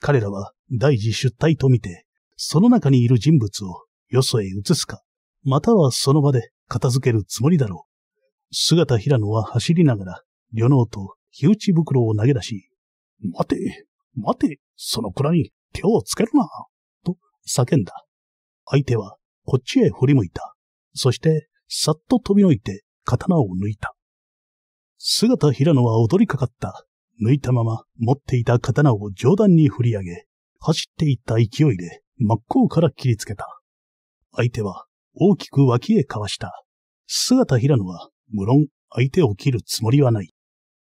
彼らは大事出退と見て、その中にいる人物をよそへ移すか、またはその場で片付けるつもりだろう。姿平野は走りながら、旅能と火打ち袋を投げ出し、待て、待て、その蔵に手をつけるな、と叫んだ。相手はこっちへ振り向いた。そして、さっと飛び抜いて刀を抜いた。姿平野は踊りかかった。抜いたまま持っていた刀を上段に振り上げ、走っていった勢いで真っ向から切りつけた。相手は大きく脇へかわした。姿平野は無論相手を切るつもりはない。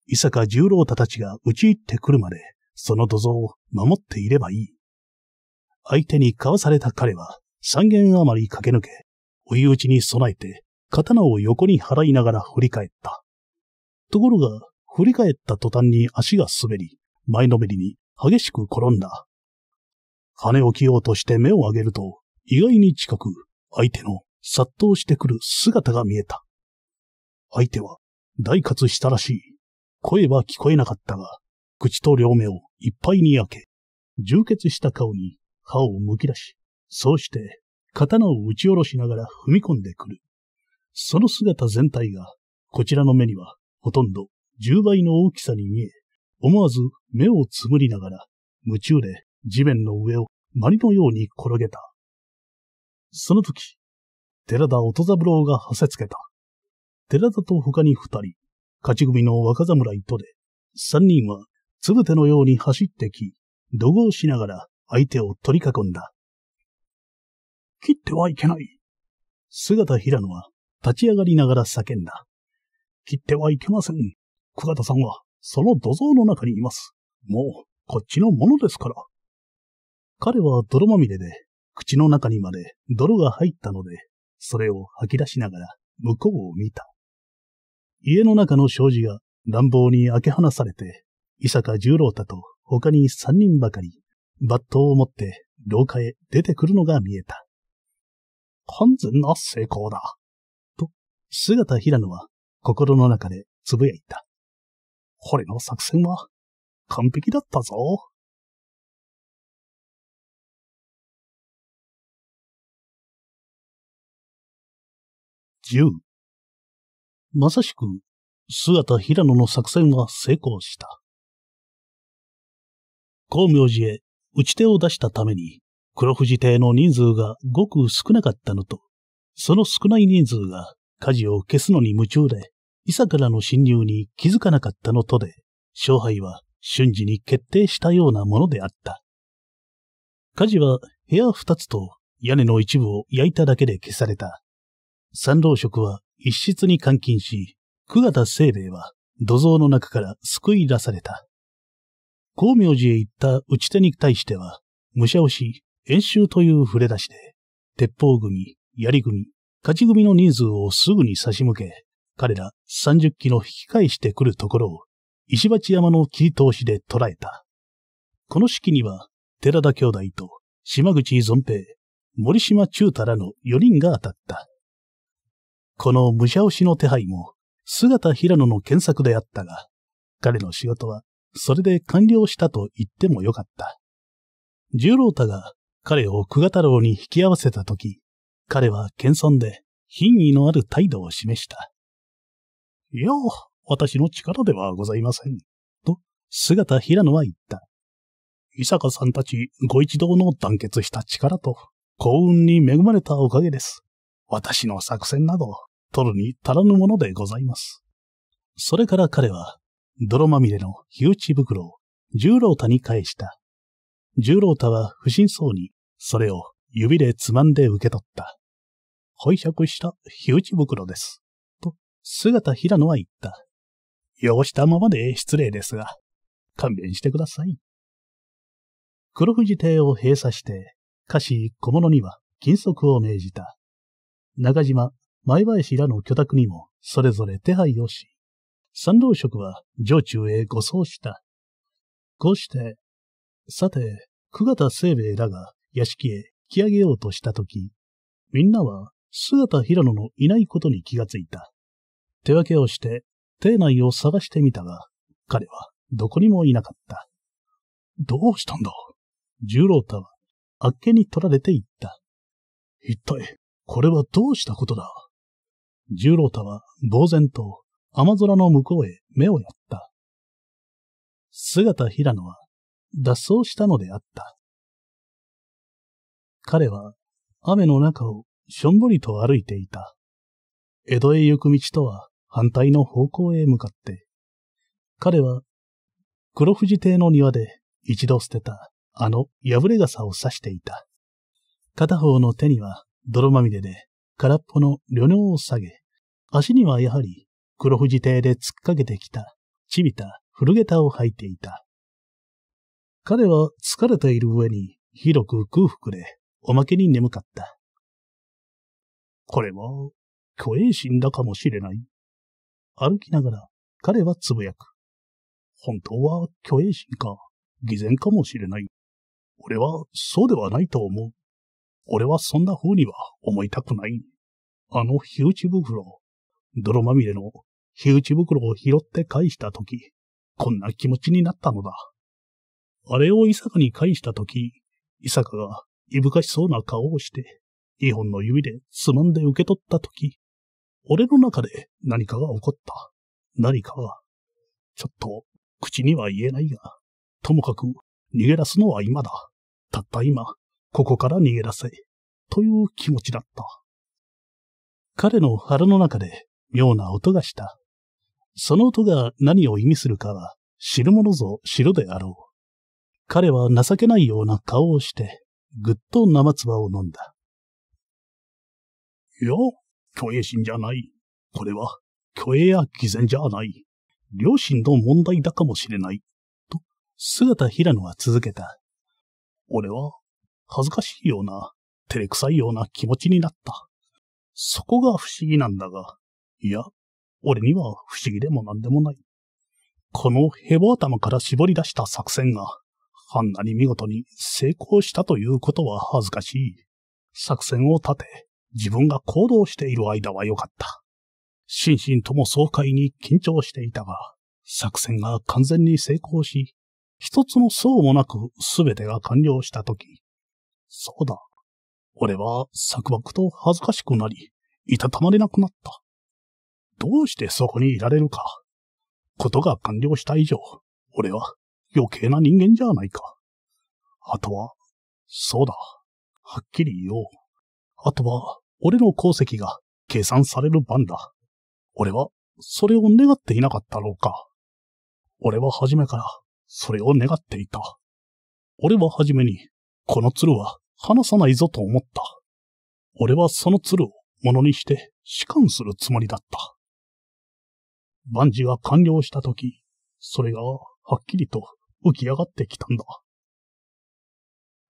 伊坂十郎太たちが打ち入ってくるまで、その土蔵を守っていればいい。相手にかわされた彼は三軒余り駆け抜け、追い打ちに備えて刀を横に払いながら振り返った。ところが、振り返った途端に足が滑り、前のめりに激しく転んだ。羽を着ようとして目を上げると、意外に近く、相手の殺到してくる姿が見えた。相手は大活したらしい。声は聞こえなかったが、口と両目をいっぱいに開け、充血した顔に歯をむき出し、そうして刀を打ち下ろしながら踏み込んでくる。その姿全体が、こちらの目には、ほとんど10倍の大きさに見え、思わず目をつむりながら、夢中で地面の上をマリのように転げた。その時、寺田音三郎がはせつけた。寺田と他に二人、勝ち組の若侍とで、三人はつぶてのように走ってき、怒号しながら相手を取り囲んだ。切ってはいけない。姿平野は立ち上がりながら叫んだ。切ってはいけません。久方さんはその土蔵の中にいます。もう、こっちのものですから。彼は泥まみれで、口の中にまで泥が入ったので、それを吐き出しながら向こうを見た。家の中の障子が乱暴に開け放されて、伊坂十郎太と他に三人ばかり、バットを持って廊下へ出てくるのが見えた。完全な成功だ。と、姿平野は心の中でつぶやいた。これの作戦は完璧だったぞ。十。まさしく、姿平野の作戦は成功した。光明寺へ打ち手を出したために、黒富士邸の人数がごく少なかったのと、その少ない人数が火事を消すのに夢中で、伊佐からの侵入に気づかなかったのとで、勝敗は瞬時に決定したようなものであった。火事は部屋二つと屋根の一部を焼いただけで消された。三老職は一室に監禁し、久方清兵衛は土蔵の中から救い出された。光明寺へ行った打ち手に対しては、武者押し、演習という触れ出しで、鉄砲組、槍組、勝ち組の人数をすぐに差し向け、彼ら三十機の引き返してくるところを、石鉢山の切り通しで捉えた。この式には、寺田兄弟と島口存平、森島中太らの四人が当たった。この武者押しの手配も、姿平野の検索であったが、彼の仕事は、それで完了したと言ってもよかった。十郎太が彼を久我太郎に引き合わせたとき、彼は謙遜で品位のある態度を示した。いや、私の力ではございません。と、姿平野は言った。伊坂さんたちご一同の団結した力と幸運に恵まれたおかげです。私の作戦など、取るに足らぬものでございます。それから彼は、泥まみれの火打ち袋を十郎太に返した。十郎太は不審そうに、それを指でつまんで受け取った。拝借した火打ち袋です。と、姿平野は言った。汚したままで失礼ですが、勘弁してください。黒富士邸を閉鎖して、菓子小物には禁足を命じた。中島、前林らの居宅にもそれぞれ手配をし、三老職は城中へ護送した。こうして、さて、久方清兵衛らが屋敷へ引き上げようとしたとき、みんなは姿平野のいないことに気がついた。手分けをして邸内を探してみたが、彼はどこにもいなかった。どうしたんだ？十郎太はあっけに取られていった。一体、これはどうしたことだ？十郎太は呆然と雨空の向こうへ目をやった。姿平野は脱走したのであった。彼は雨の中をしょんぼりと歩いていた。江戸へ行く道とは反対の方向へ向かって、彼は黒富士邸の庭で一度捨てたあの破れ傘を差していた。片方の手には泥まみれで空っぽの旅尿を下げ、足にはやはり黒富士邸で突っかけてきたちびた古下駄を履いていた。彼は疲れている上に広く空腹でおまけに眠かった。これは虚栄心だかもしれない。歩きながら彼はつぶやく。本当は虚栄心か、偽善かもしれない。俺はそうではないと思う。俺はそんな風には思いたくない。あの火打ち袋、泥まみれの火打ち袋を拾って返したとき、こんな気持ちになったのだ。あれを伊坂に返したとき、伊坂がいぶかしそうな顔をして、二本の指でつまんで受け取ったとき、俺の中で何かが起こった。何かが。ちょっと、口には言えないが、ともかく逃げ出すのは今だ。たった今、ここから逃げ出せ。という気持ちだった。彼の腹の中で妙な音がした。その音が何を意味するかは知るものぞ知るであろう。彼は情けないような顔をして、ぐっと生唾を飲んだ。いや、虚栄心じゃない。これは、虚栄や偽善じゃない。良心の問題だかもしれない。と、姿平野は続けた。俺は、恥ずかしいような、照れくさいような気持ちになった。そこが不思議なんだが、いや、俺には不思議でもなんでもない。このヘボ頭から絞り出した作戦が、あんなに見事に成功したということは恥ずかしい。作戦を立て、自分が行動している間は良かった。心身とも爽快に緊張していたが、作戦が完全に成功し、一つの層もなく全てが完了したとき、そうだ。俺は錯漠と恥ずかしくなり、いたたまれなくなった。どうしてそこにいられるか。ことが完了した以上、俺は余計な人間じゃないか。あとは、そうだ。はっきり言おう。あとは、俺の功績が計算される番だ。俺は、それを願っていなかったろうか。俺は初めから、それを願っていた。俺は初めに、この鶴は離さないぞと思った。俺はその鶴を物にして仕官するつもりだった。万事が完了したとき、それがはっきりと浮き上がってきたんだ。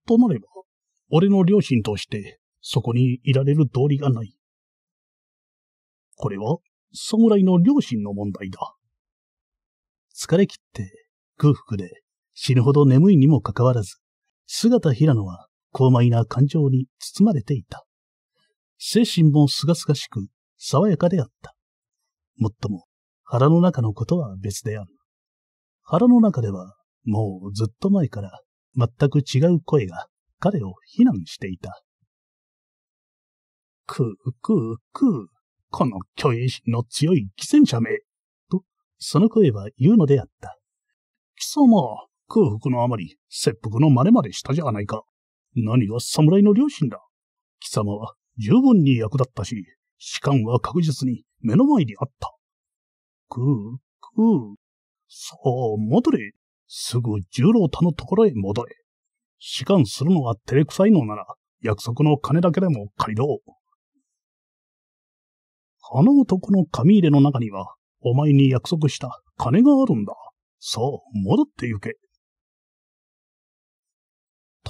となれば、俺の両親としてそこにいられる道理がない。これは、侍の両親の問題だ。疲れ切って空腹で死ぬほど眠いにもかかわらず、姿平野は高邁な感情に包まれていた。精神もすがすがしく爽やかであった。もっとも腹の中のことは別である。腹の中ではもうずっと前から全く違う声が彼を非難していた。くうくうくう、この虚栄心の強い偽善者め。と、その声は言うのであった。貴様、空腹のあまり、切腹の真似までしたじゃないか。何が侍の両親だ。貴様は十分に役立ったし、士官は確実に目の前にあった。くう、くう。そう、戻れ。すぐ十郎太のところへ戻れ。士官するのは照れくさいのなら、約束の金だけでも借りろ。あの男の紙入れの中には、お前に約束した金があるんだ。そう、戻って行け。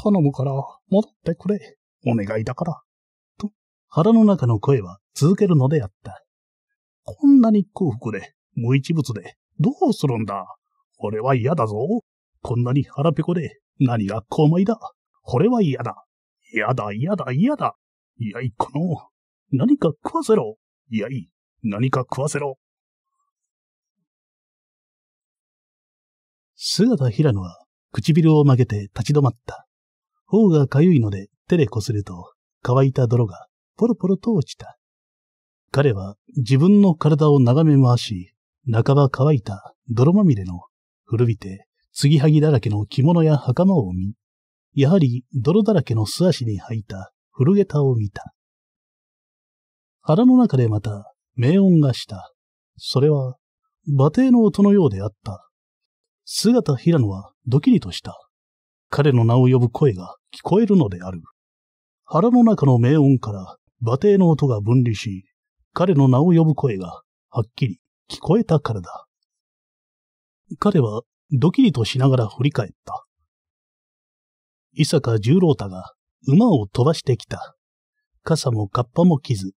頼むから、戻ってくれ。お願いだから。と、腹の中の声は続けるのであった。こんなに空腹で、無一物で、どうするんだ。俺は嫌だぞ。こんなに腹ペコで、何が公米だ。俺は嫌だ。嫌だ、嫌だ、嫌だ。いやい、この、何か食わせろ。いやい、何か食わせろ。姿平野は唇を曲げて立ち止まった。頬がかゆいので手でこすると乾いた泥がポロポロと落ちた。彼は自分の体を眺め回し、半ば乾いた泥まみれの古びて継ぎはぎだらけの着物や袴を見、やはり泥だらけの素足に履いた古下駄を見た。腹の中でまた、名音がした。それは、馬蹄の音のようであった。姿平野はドキリとした。彼の名を呼ぶ声が聞こえるのである。腹の中の名音から馬蹄の音が分離し、彼の名を呼ぶ声がはっきり聞こえたからだ。彼はドキリとしながら振り返った。伊坂十郎太が馬を飛ばしてきた。傘もカッパも着ず、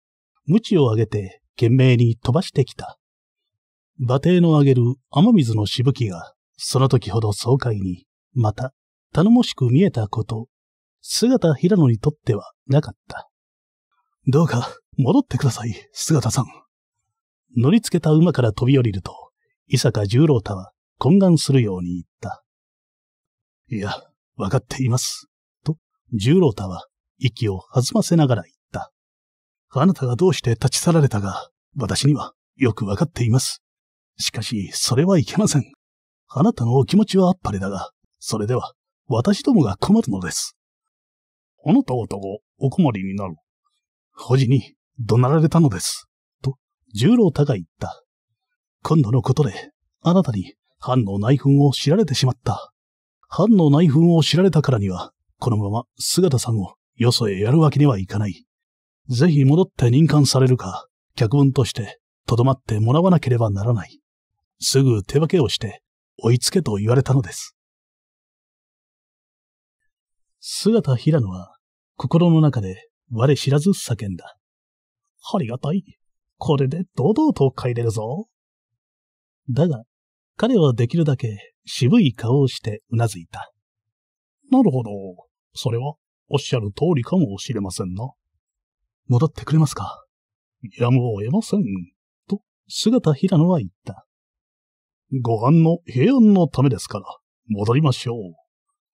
鞭を上げて懸命に飛ばしてきた。馬蹄の上げる雨水のしぶきが、その時ほど爽快に、また、頼もしく見えたこと、姿平野にとってはなかった。どうか、戻ってください、姿さん。乗りつけた馬から飛び降りると、伊坂十郎太は懇願するように言った。いや、わかっています。と、十郎太は息を弾ませながら言った。あなたがどうして立ち去られたが、私にはよくわかっています。しかし、それはいけません。あなたのお気持ちはあっぱれだが、それでは、私どもが困るのです。あなた方がお困りになる。保持に怒鳴られたのです。と、十郎太が言った。今度のことで、あなたに藩の内紛を知られてしまった。藩の内紛を知られたからには、このまま姿さんをよそへやるわけにはいかない。ぜひ戻って任官されるか、脚本としてとどまってもらわなければならない。すぐ手分けをして追いつけと言われたのです。姿平野は心の中で我知らず叫んだ。ありがたい。これで堂々と帰れるぞ。だが、彼はできるだけ渋い顔をしてうなずいた。なるほど。それはおっしゃる通りかもしれませんな。戻ってくれますかやむを得ません。と、姿平野は言った。ご飯の平安のためですから、戻りましょう。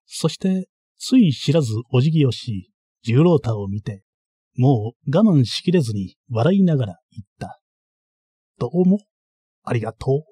そして、つい知らずお辞儀をし、十郎太を見て、もう我慢しきれずに笑いながら言った。どうも、ありがとう。